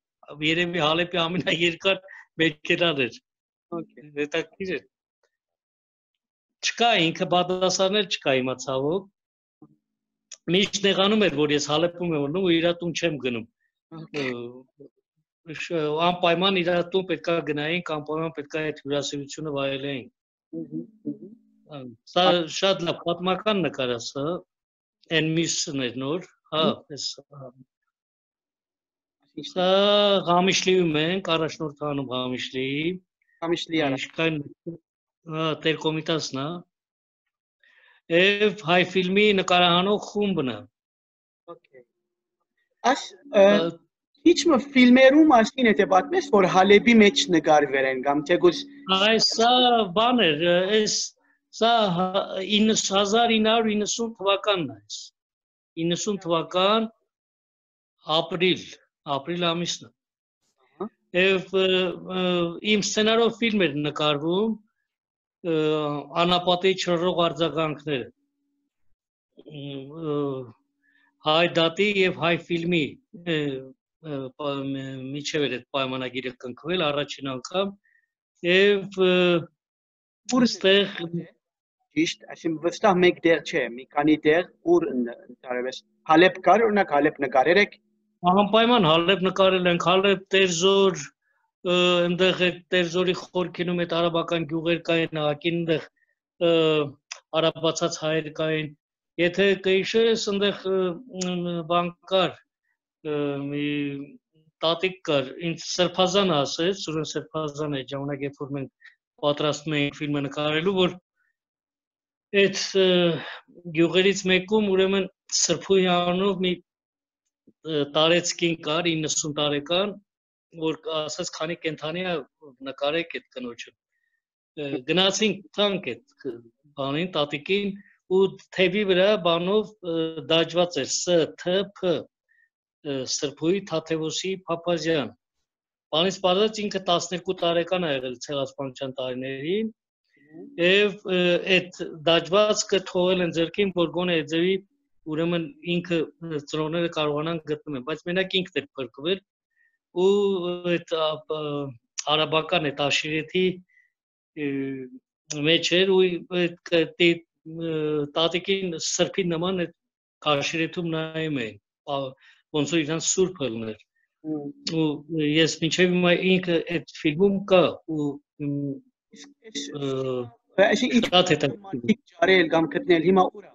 Երևի Հալեպի ամենաերկար մեքենան էր։ Okay։ Հետաքրիր էր։ Չկա ինքը բադասարներ չկա իմացավով։ Միշտ նեղանում էր, որ ես Հալեպում եմ ուրնում ու իր տուն չեմ գնում անպայման իր տուն պետքա գնային, անպայման պետքա այդ հյուրասիրությունը վայելեին։ Սա շատ լավ պատմական նկարած է, այն միսն էր նոր, հա, այս Սա Ղամիշլիում ենք, առաջնորդանում Ղամիշլիի։ Ղամիշլի առաջկային հա, տերկոմիտասն է։ Եվ հայ ֆիլմի նկարահանող խումբն է։ Okay։ Աս Քիչը ֆիլմերում ասին եթե պատմես որ Հալեբի մեջ նկարվել են կամ թեգուս այս սա բան էր այս սա 1990 թվականն է այս 90 թվական ապրիլ ապրիլ ամիսն է եւ իմ սցենարով ֆիլմ էր նկարվում անապատի չռող արձագանքները հայ դատի եւ հայ ֆիլմի միջև այդ պայմանագիրը կնքվել առաջին անգամ եւ որստեղ ճիշտ, այսինքն վստահ մեկ դեր չէ, մի քանի դեր ուր ընտրավես։ Հալեբ կար, օրինակ Հալեբ նկարել եք։ Անպայման Հալեբ նկարել ենք, Հալեբ Տերզոր, այնտեղ Տերզորի խորքինում այդ արաբական գյուղեր կային, ակին այնտեղ արաբացած հայեր կային։ Եթե կհիշես, այնտեղ բան կար, մի տատիկ կար, ինձ Սրբազան ասեց, Սուրեն Սրբազան է ժամանակ երբ որ մենք պատրաստում էինք ֆիլմը նկարելու, որ այդ գյուղերից մեկում ուրեմն Սրբուի անունով մի տարեցկին կար 90 տարեկան, որ ասաց քանի կենթանի է նկարեք այդ կնոջը։ Գնացինք թանկ այդ բանին, տատիկին ու թեվի վրա բանով դաջված էր Ս Թ Փ Սրբուի Թաթևոսի Փափազյան։ Բանից բարձած ինքը 12 տարեկան է եղել ցեղասպանության տարիներին եւ այդ դաջվածքը թողել են ձերքին, որ գոնե ձևի ուրեմն ինքը ծնողները կարողանան գտնել, բայց մենակ ինքն էր փրկվել ու այդ արաբական այդ աշիրեթի մեջ էր ու այդ տատիկին սրբի նման այդ աշիրեթում նայում էին ոնց որ իրան սուրբ ելներ ու ես մինչև հիմա ինքը այդ ֆիլմում կա ու շատ հետաքրքիր ճարել կամ գտնել հիմա ուր է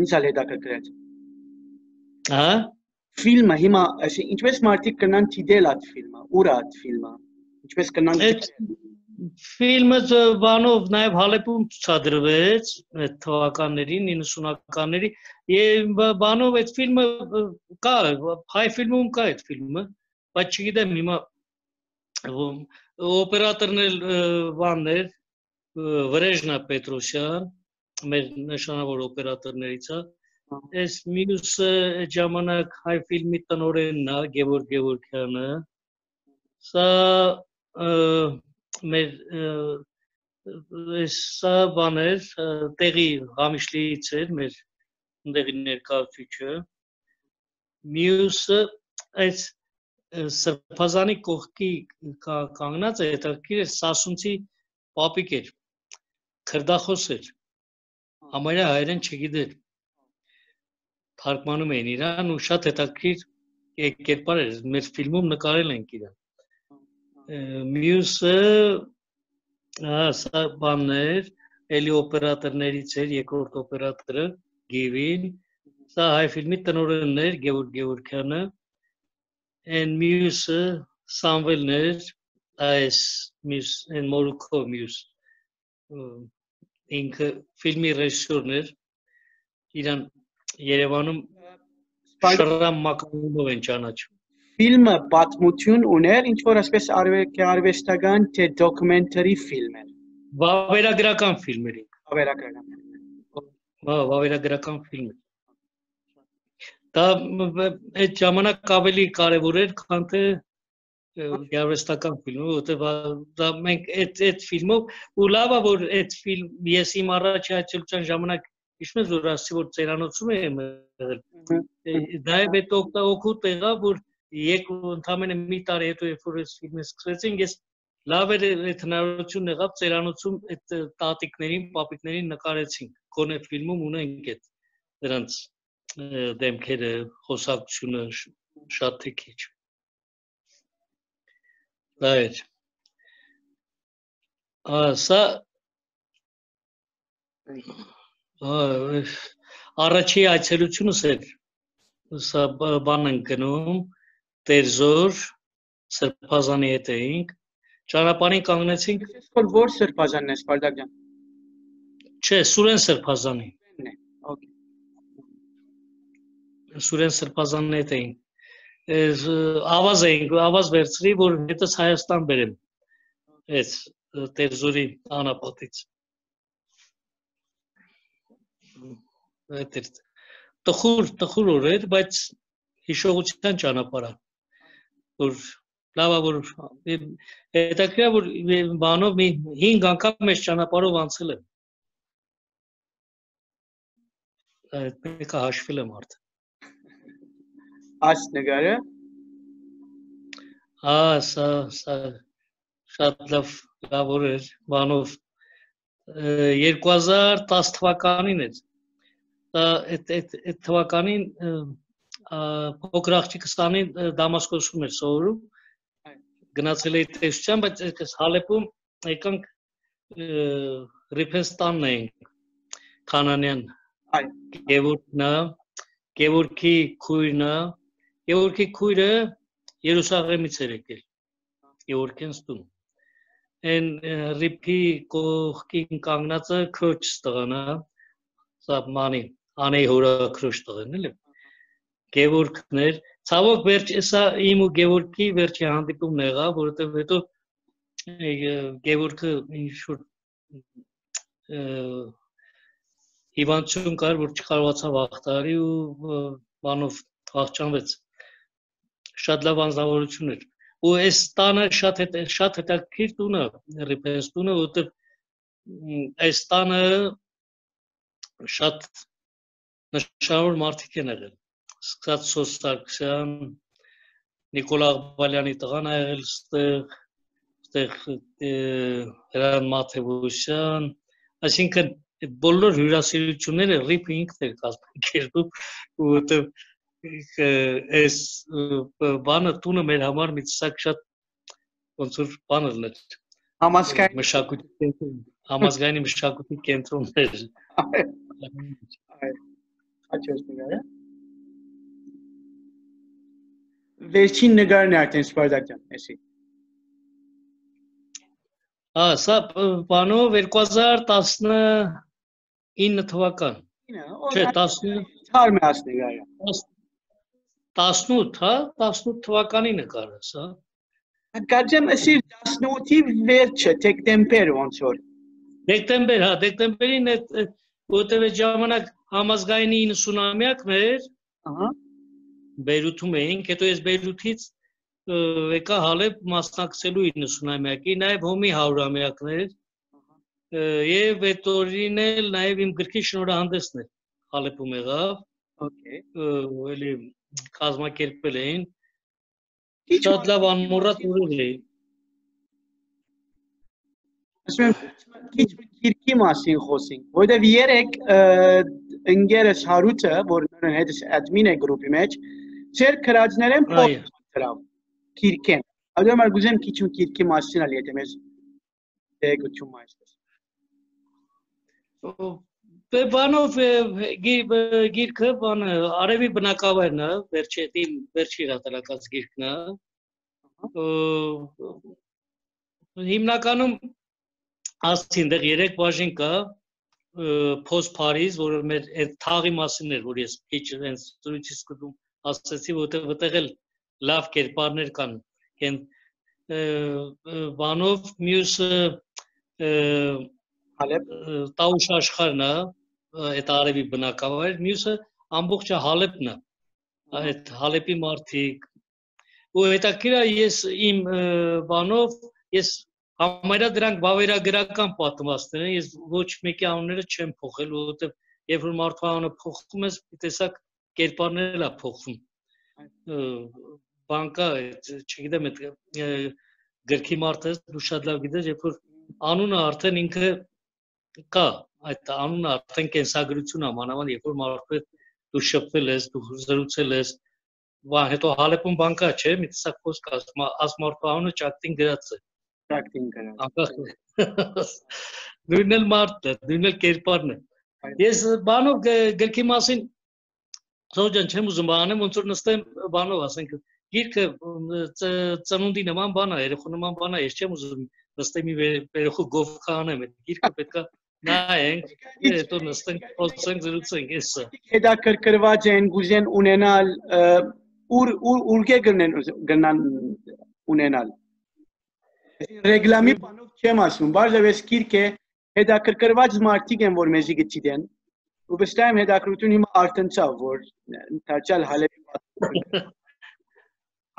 ինձ ալ հետաքրքրեց հա ֆիլմը հիմա այսինքն ինչպես մարդիկ կնան դիտել այդ ֆիլմը ուր է այդ ֆիլմը ինչպես կնան Ֆիլմը բանով նաև Հալեպում ցուցադրվեց այդ թվականներին 90-ականների եւ բանով այդ ֆիլմը կա հայ ֆիլմում կա այդ ֆիլմը բայց չգիտեմ հիմա օպերատորն էլ բաններ Վրեժնա Պետրոսյան մեր նշանավոր օպերատորներից է Այս մյուսը ժամանակ հայ ֆիլմի տնօրենն է Գևորգ Գևորգյանը սա մեր սա բաներ տեղի Ղամիշլիից էր մեր ընդեղի ներկայացուցիչը մյուսը այս սրբազանի կողքի կանգնած է հետաքրքիր սասունցի պապիկ էր քրդախոս էր համարյա հայերեն չգիտեր թարգմանում էին իրան ու շատ հետաքրքիր կերպար էր մեր ֆիլմում նկարել ենք իրան մյուսը սա բաններ էլի օպերատորներից էր երկրորդ օպերատորը Գիվին սա հայ ֆիլմի տնօրենն էր Գևորգ Գևորգյանը and մյուսը Սամվելն էր այս մյուս and Մորուքո մյուս ինքը ֆիլմի ռեժիսորն էր իրան Երևանում շրամականով են ճանաչում։ Ֆիլմը պատմություն ուներ, ինչ որ ասես արվեստական թե դոկումենտարի ֆիլմ էր։ Վավերագրական ֆիլմերի։ Վավերագրական։ Հա, վավերագրական ֆիլմ է։ Դա այդ ժամանակ ավելի կարևոր էր, քան թե գեղարվեստական ֆիլմը, որտեղ դա մենք այդ այդ ֆիլմով ու լավա որ այդ ֆիլմ ես իմ առաջի այցելության ժամանակ հիշում ես որ ասի որ ծերանոցում եմ եղել դա է պետք օգուտ եղավ որ եկ ընդամենը մի տարի հետո երբ որ այս ֆիլմը սկսեցին ես լավ էր այդ հնարավորություն եղավ ծերանոցում այդ տատիկներին, պապիկներին նկարեցինք կոնե ֆիլմում ունենք այդ դրանց դեմքերը, խոսակցությունը շատ թե քիչ Right. Սա առաջի այցելությունս էր սա բան են գնում Տերզոր Սրբազանի հետ էինք ճանապարհին կանգնեցինք որ որ Սրբազանն է Սպարտակյան Չէ Սուրեն Սրբազանի Սուրեն Սրբազանն հետ էինք ավազ էինք, ավազ վերցրի, որ հետս Հայաստան բերեմ։ Այս Տերզուրի անապատից։ Այդ էր. տխուր, տխուր օր էր, բայց հիշողության ճանապարհ որ լավա որ հետաքրքիր որ բանով մի 5 անգամ մեծ ճանապարհով անցել եմ այդ մեկը հաշվել եմ արդեն այս նկարը հա սա սա շատ լավ լավ օր էր բանով 2010 թվականին էր այդ այդ այդ թվականին փոքր աղջիկը ստանին Դամասկոսում էր սովորում գնացել էի տեսության բայց այս Հալեպում եկանք Ռիփենստանն էինք Քանանյան այ Գևորգնա Գևորգի քույրնա Գեորգի քույրը Երուսաղեմից էր եկել։ Գեորգենս տուն։ Այն ռիփի կողքին կանգնածը քրոջ տղանա, սա մանի անեի հորա քրոջ տղան էլի։ Գեորգներ, ցավոք վերջ սա իմ ու Գեորգի վերջի հանդիպումն եղավ, որովհետև հետո Գեորգը ինչ որ հիվանդություն կար, որ չկարողացավ ախտարի ու բանով աղճանվեց շատ լավ անձնավորություն էր ու այս տանը շատ հետ շատ հետաքրքիր տունը ռիփես տունը որտեղ այս տանը շատ նշանավոր մարդիկ են եղել սկսած Սոս Սարգսյան Նիկոլա Աղբալյանի տղան ա եղել ստեղ ստեղ Հրան Մաթեվոսյան այսինքն այդ բոլոր հյուրասիրությունները ռիփ ինքն էր կազմակերպում որտեղ այս բանը տունը մեր համար մի ցակ շատ ոնց որ բանը լեր համասկային մշակույթի կենտրոն համազգայինի մշակույթի կենտրոններ հաճոս նկարը վերջին նկարն է արդեն Սպարտակյան էսի Ա սա բանով 2019 թվական Չէ, 10 Թարմ է ասնեգարը 18, հա, 18 թվականի նկարս, հա։ Կարծեմ ասի 18-ի վերջը, դեկտեմբեր ոնց որ։ Դեկտեմբեր, հա, դեկտեմբերին այդ որտեղ այդ ժամանակ համազգայինի 90-ամյակն էր։ Ահա։ Բեյրութում էինք, հետո ես Բեյրութից եկա Հալեբ մասնակցելու 90-ամյակի, նաև Հոմի 100-ամյակներ։ Եվ այդ օրին էլ նաև իմ գրքի շնորհանդեսն էր Հալեբում եղավ։ Okay։ Էլի կազմակերպել էին շատ լավ անմոռատ օրեր էին ասում եմ քիչ քիրքի մասին խոսենք որովհետև երեք ընկերս Հարութը որ նորեն հետս admin է գրուպի մեջ ծեր քրածներեն փոст դրավ քիրքեն այդում գուզեմ քիչ քիրքի մասին ալի եթե մեզ դեգություն մայստես Բանով գիրքը բան արևի բնակավայրն է, վերջի իմ վերջի հրատարակած գիրքն է։ Հիմնականում ասին դեռ 3 բաժին կա post Paris, որը մեր այդ թաղի մասին էր, որ ես քիչ հենց զրույցից սկզբում ասացի որտեղ որտեղ էլ լավ կերպարներ կան կեն բանով մյուսը Հալեբ տաուշ աշխարհն է այդ արևի բնակավայր մյուսը ամբողջը Հալեբն է այդ Հալեբի մարդիկ ու հետաքրքիր է ես իմ բանով ես համարյա դրանք բավերագրական պատմվածքներ են, ես ոչ մեկի անունները չեմ փոխել, որովհետև երբ որ մարդու անունը փոխում ես, տեսակ կերպարներ է փոխվում։ Բանկա, չգիտեմ, այդ գրքի մարդը դու շատ լավ գիտես, երբ որ անունը արդեն ինքը կա, այդ անունը արդեն կենսագրություն է, մանավանդ երբ որ մարդու հետ դու շփվել ես, դու զրուցել ես, բա հետո հալեպում բանկա չէ, մի տեսակ խոսք ասում, ասմարտու անունը ճակտին գրած է Կրած։ Անկախ նույնն էլ մարդն է, նույնն էլ կերպարն է։ Ես բանով գրքի մասին Սոջան չեմ ուզում բանեմ, ոնց որ նստեմ բանով, ասենք գիրքը ծնունդի նման բան է, երեխու նման բան է, ես չեմ ուզում նստեմ երեխու գովքա անեմ, այդ գիրքը պետքա նայենք, հետո նստենք, խոսենք, զրուցենք, էսա։ Հետաքրքրված են գուզեն ունենալ ուր ուր գնեն գնան ունենալ Ռեգլամի բանով չեմ ասում, բարձրապես գիրք է հետաքրքրված մարդիկ են, որ մեզի գիտեն։ Ու վստահ եմ հետաքրքրություն հիմա արտնցավ, որ դարձյալ հալեպի պատմություն։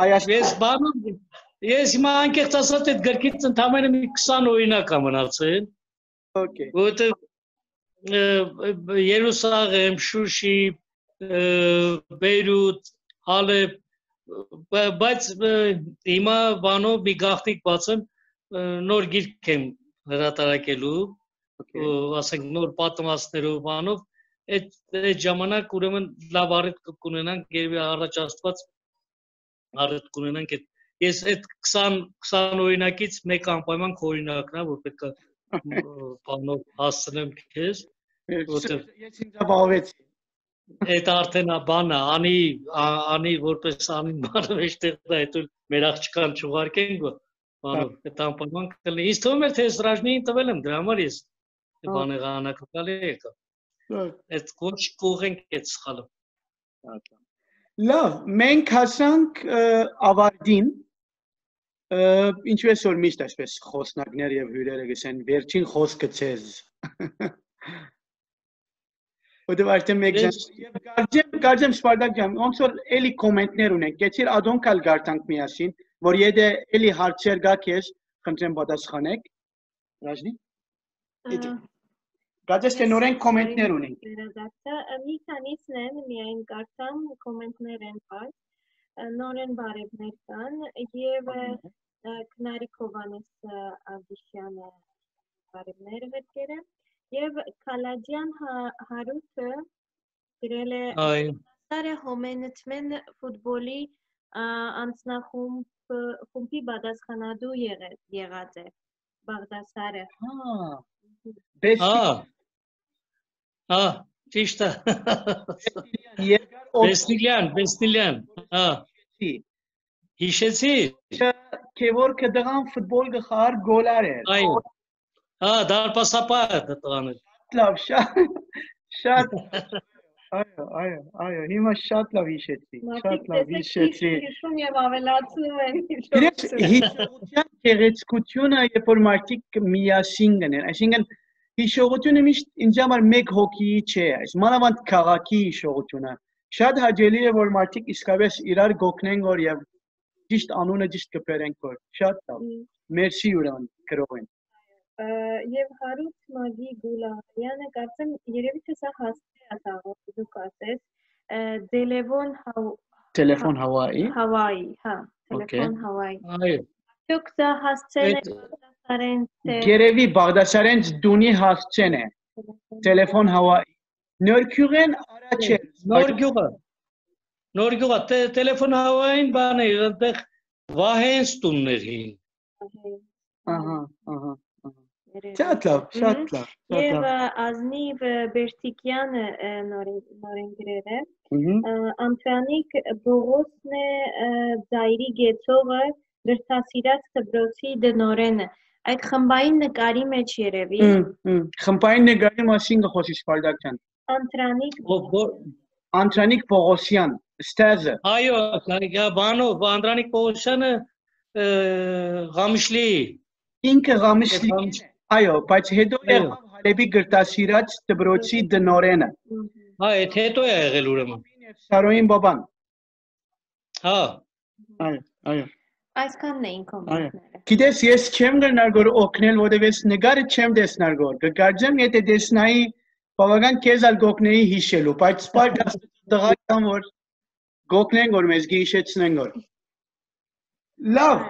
Հայաստան բանում ես հիմա անկեղծ ասած այդ գրքից ընդամենը մի 20 օրինակ ա մնացել։ Okay։ Որտեղ Երուսաղեմ, Շուշի, Բեյրութ, Հալեբ բայց հիմա բանով մի գաղտնիք բացեմ նոր գիրք եմ հրատարակելու ասենք նոր պատմվածքներով բանով այդ այդ ժամանակ ուրեմն լավ առիթ կունենանք երբ առաջ աստված առիթ կունենանք այդ ես այդ 20 20 օրինակից մեկ անպայման քորինակն է որ պետք է բանով հասցնեմ քեզ որտեղ ես ինձ բավեցի Այդ արդեն բանը անի անի որպես անին բանը մեջտեղ դա հետո մեր աղջկան չուղարկենք բանով այդ անպայման կլինի։ Իսկ թվում էր թե սրաժնին տվել եմ դրա համար ես բանը ղանակալի եկա։ Այդ կոչ կողենք այդ սխալը։ Լավ, մենք հասանք ավարտին ինչպես որ միշտ այսպես խոսնակներ եւ հյուրերը գսեն վերջին խոսքը ցեզ որտեվ արդեն մեկ եւ գարձեմ գարձեմ Սպարտակ ջան ոնց որ էլի կոմենտներ ունենք կեցիր ադոնքալ գարտանք միասին որ եթե էլի հարցեր գա քեզ խնդրեմ պատասխանեք ռաժնի Գարձես թե նորեն կոմենտներ ունենք Վերադարձա մի քանիսն են միայն կարծամ կոմենտներ են բաց նորեն բարևներ կան եւ Քնարիկ Հովանես Աբիշյանը բարևներ հետքերը Եվ Քալաջյան Հարութը գրել է Սարը հոմենտմեն ֆուտբոլի անձնախումբ խումբի պատասխանատու եղած է Բաղդասարը։ Հա։ Հա։ Հա, ճիշտ է։ Բեստիլյան, Բեստիլյան։ Հա։ Հիշեցի։ Քեվոր կդղան ֆուտբոլ գխար գոլար է։ Այո։ Հա, դարպասապահ է տղանը։ Լավ, շատ շատ Այո, այո, այո, հիմա շատ լավ հիշեցի, շատ լավ հիշեցի։ Հիշում եւ ավելացնում են։ Իրենց հիշողության գեղեցկությունը, երբ որ մարդիկ միասին գնեն, այսինքն հիշողությունը միշտ ինձ համար մեկ հոգի չէ, այս մանավանդ քաղաքի հիշողությունը։ Շատ հաճելի է որ մարդիկ իսկապես իրար գոքնեն որ եւ ճիշտ անունը ճիշտ կբերենք որ։ Շատ լավ։ Մերսի ուրան գրողին եւ Հարութ Մագի Գուլարյանը կարծեմ երևի թե սա հասցե է սաղ դուք ասես Դելևոն Տելեֆոն Հավայի Հավայի, հա, Տելեֆոն Հավայի։ Այո։ Դուք սա հասցեն է Բաղդասարեն Գերեվի Բաղդասարեն դունի հասցեն է Տելեֆոն Հավայի։ Նորքյուղեն առաջ է։ Նորքյուղը։ Նորքյուղը տելեֆոն Հավային բան է, այնտեղ Վահեն ստուններին։ Ահա, ահա։ Շատ լավ, շատ լավ։ Եվ Ազնիվ Բերտիկյանը նորեն գրել է։ Անտրանիկ Բողոսն է Զայրի գեցողը գրթասիրած դբրոցի դնորենը։ Այդ խմբային նկարի մեջ երևի։ Խմբային նկարի մասին գխոսի Սպարտակյան։ Անտրանիկ Անտրանիկ Պողոսյան Ստեզը։ Այո, բանով Անդրանիկ Պողոսյանը Ղամիշլի։ Ինքը Ղամիշլի։ Այո, բայց հետո եղավ Հալեբի գրտասիրած դբրոցի դնորենը։ Հա, այդ հետո է եղել ուրեմն։ Սարոյին բաբան։ Հա։ Այո, այո։ Այսքանն էին կոմենտները։ Գիտես, ես չեմ գնար գոր օգնել, որովհետև ես նկարը չեմ տեսնար գոր։ Կգարձեմ, եթե տեսնայի, բավական քեզ ալ գոկնեի հիշելու, բայց սպայ դղական որ գոկնեն գոր մեզ գիշեցնեն գոր։ Լավ։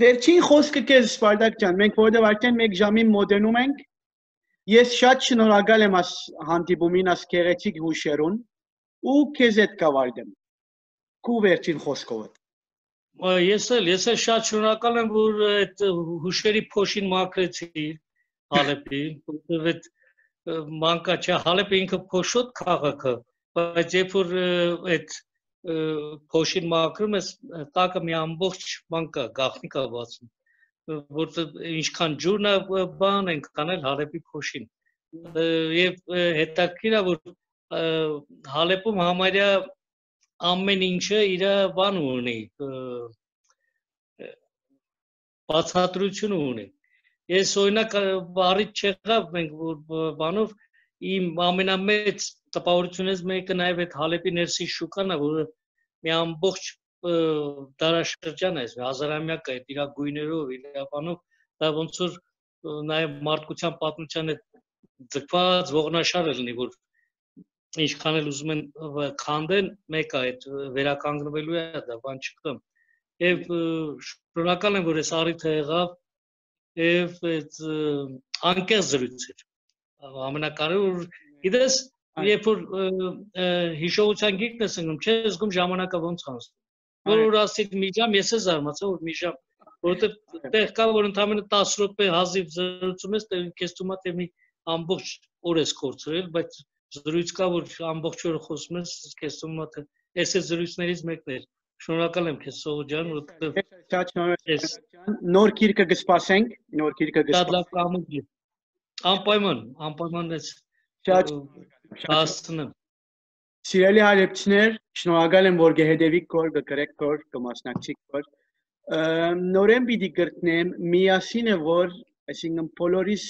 Վերջին խոսքը քեզ Սպարտակ ջան, մենք որովհետև արդեն 1 ժամի մոտենում ենք։ Ես շատ շնորհակալ եմ աս հանդիպումին, աս քեղեցիկ հուշերուն ու քեզ հետ կավարտեմ։ Քու վերջին խոսքով ես էլ ես էլ շատ շնորհակալ եմ որ այդ հուշերի փոշին մաքրեցի Հալեպի որովհետև այդ մանկա չէ Հալեպը ինքը փոշոտ քաղաքը բայց երբ որ այդ փոշին մաքրում ես տակը մի ամբողջ մանկա գախնիկա բացում որտեղ ինչքան ջուրն է բան են կանել Հալեպի փոշին եւ հետաքրքիր է որ Հալեպում համարյա ամեն ինչը իր բան ունի բացատրություն ունի ես օրինակ բարից չեղավ մենք բանով իմ ամենամեծ տպավորությունից մեկը նաև այդ Հալեպի ներսի շուկան է որը մի ամբողջ դարաշրջան է հազարամյակ է իր գույներով իր բանով դա ոնց որ նաև մարդկության պատմության հետ ձգված ողնաշար է լինի որ ինչքան էլ ուզում են քանդեն, մեկը այդ վերականգնվելու է դա բան չկա։ Եվ շնորհակալ եմ, որ այս առիթը եղավ եւ այդ անկեղծ զրույց էր։ Ամենակարևոր գիտես, երբ որ հիշողության գիրքն ես ընկնում, չես զգում ժամանակը ոնց անցնում։ Որ ասիք մի ժամ, ես էլ զարմացա, որ մի ժամ, որովհետեւ տեղ կա որ ընդամենը 10 րոպե հազիվ զրուցում ես, քեզ թվում է թե մի ամբողջ օր ես կորցրել, բայց զրույց կա, որ ամբողջ օրը խոսում ես, քեզ թվում է թե այս է զրույցներից մեկն էր։ Շնորհակալ եմ քեզ Սողո ջան, որովհետև շատ շնորհակալ ջան։ Նոր քիրկը կսպասենք, նոր քիրկը կսպասենք։ Շատ լավ կամուկ։ Անպայման, անպայման ես շատ հասցնեմ։ Սիրելի հարևաններ, շնորհակալ եմ, որ գեհդեվիկ կոր, գկրեք կոր, կմասնակցիկ կոր։ Նորեն պիտի գրտնեմ, միասին է որ, այսինքն բոլորիս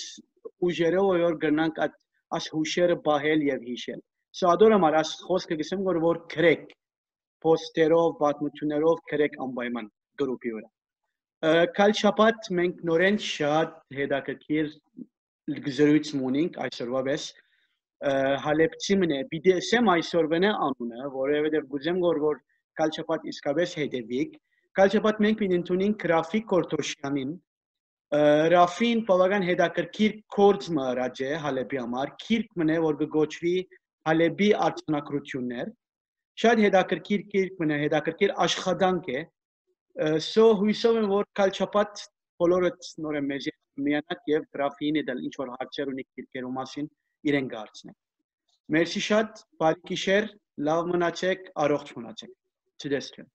ուժերով որ գնանք այդ աս հուշերը բահել եւ հիշել։ Սադորը մար աս խոսքը գսեմ որ որ քրեք պոստերով, պատմություններով քրեք անպայման գրուպի վրա։ Կալ շաբաթ մենք նորեն շատ հետաքրքիր զրույց ունենք այսօրվա վես հալեպցի մնե պիտի ասեմ այսօրվենը անունը որովհետեւ գուզեմ որ որ կալ շաբաթ իսկապես հետևիկ կալ շաբաթ մենք պիտի ընդունենք գրաֆիկ կորտոշյանին Ռաֆին բավական հետաքրքիր կորձ մը է Հալեբի համար, քիրք մնե որ կգոչվի Հալեբի արտոնակրություններ։ Շատ հետաքրքիր քիրք մնե, հետաքրքիր աշխատանք է։ Սո հույսով եմ որ կալչապատ բոլորը նորը մեզ միանալ եւ Ռաֆինի դել ինչ որ հարցեր ունի քիրքերու մասին իրեն գարցնեն։ Մերսի շատ, բարի գիշեր, լավ մնացեք, առողջ մնացեք։ Ցտեսություն։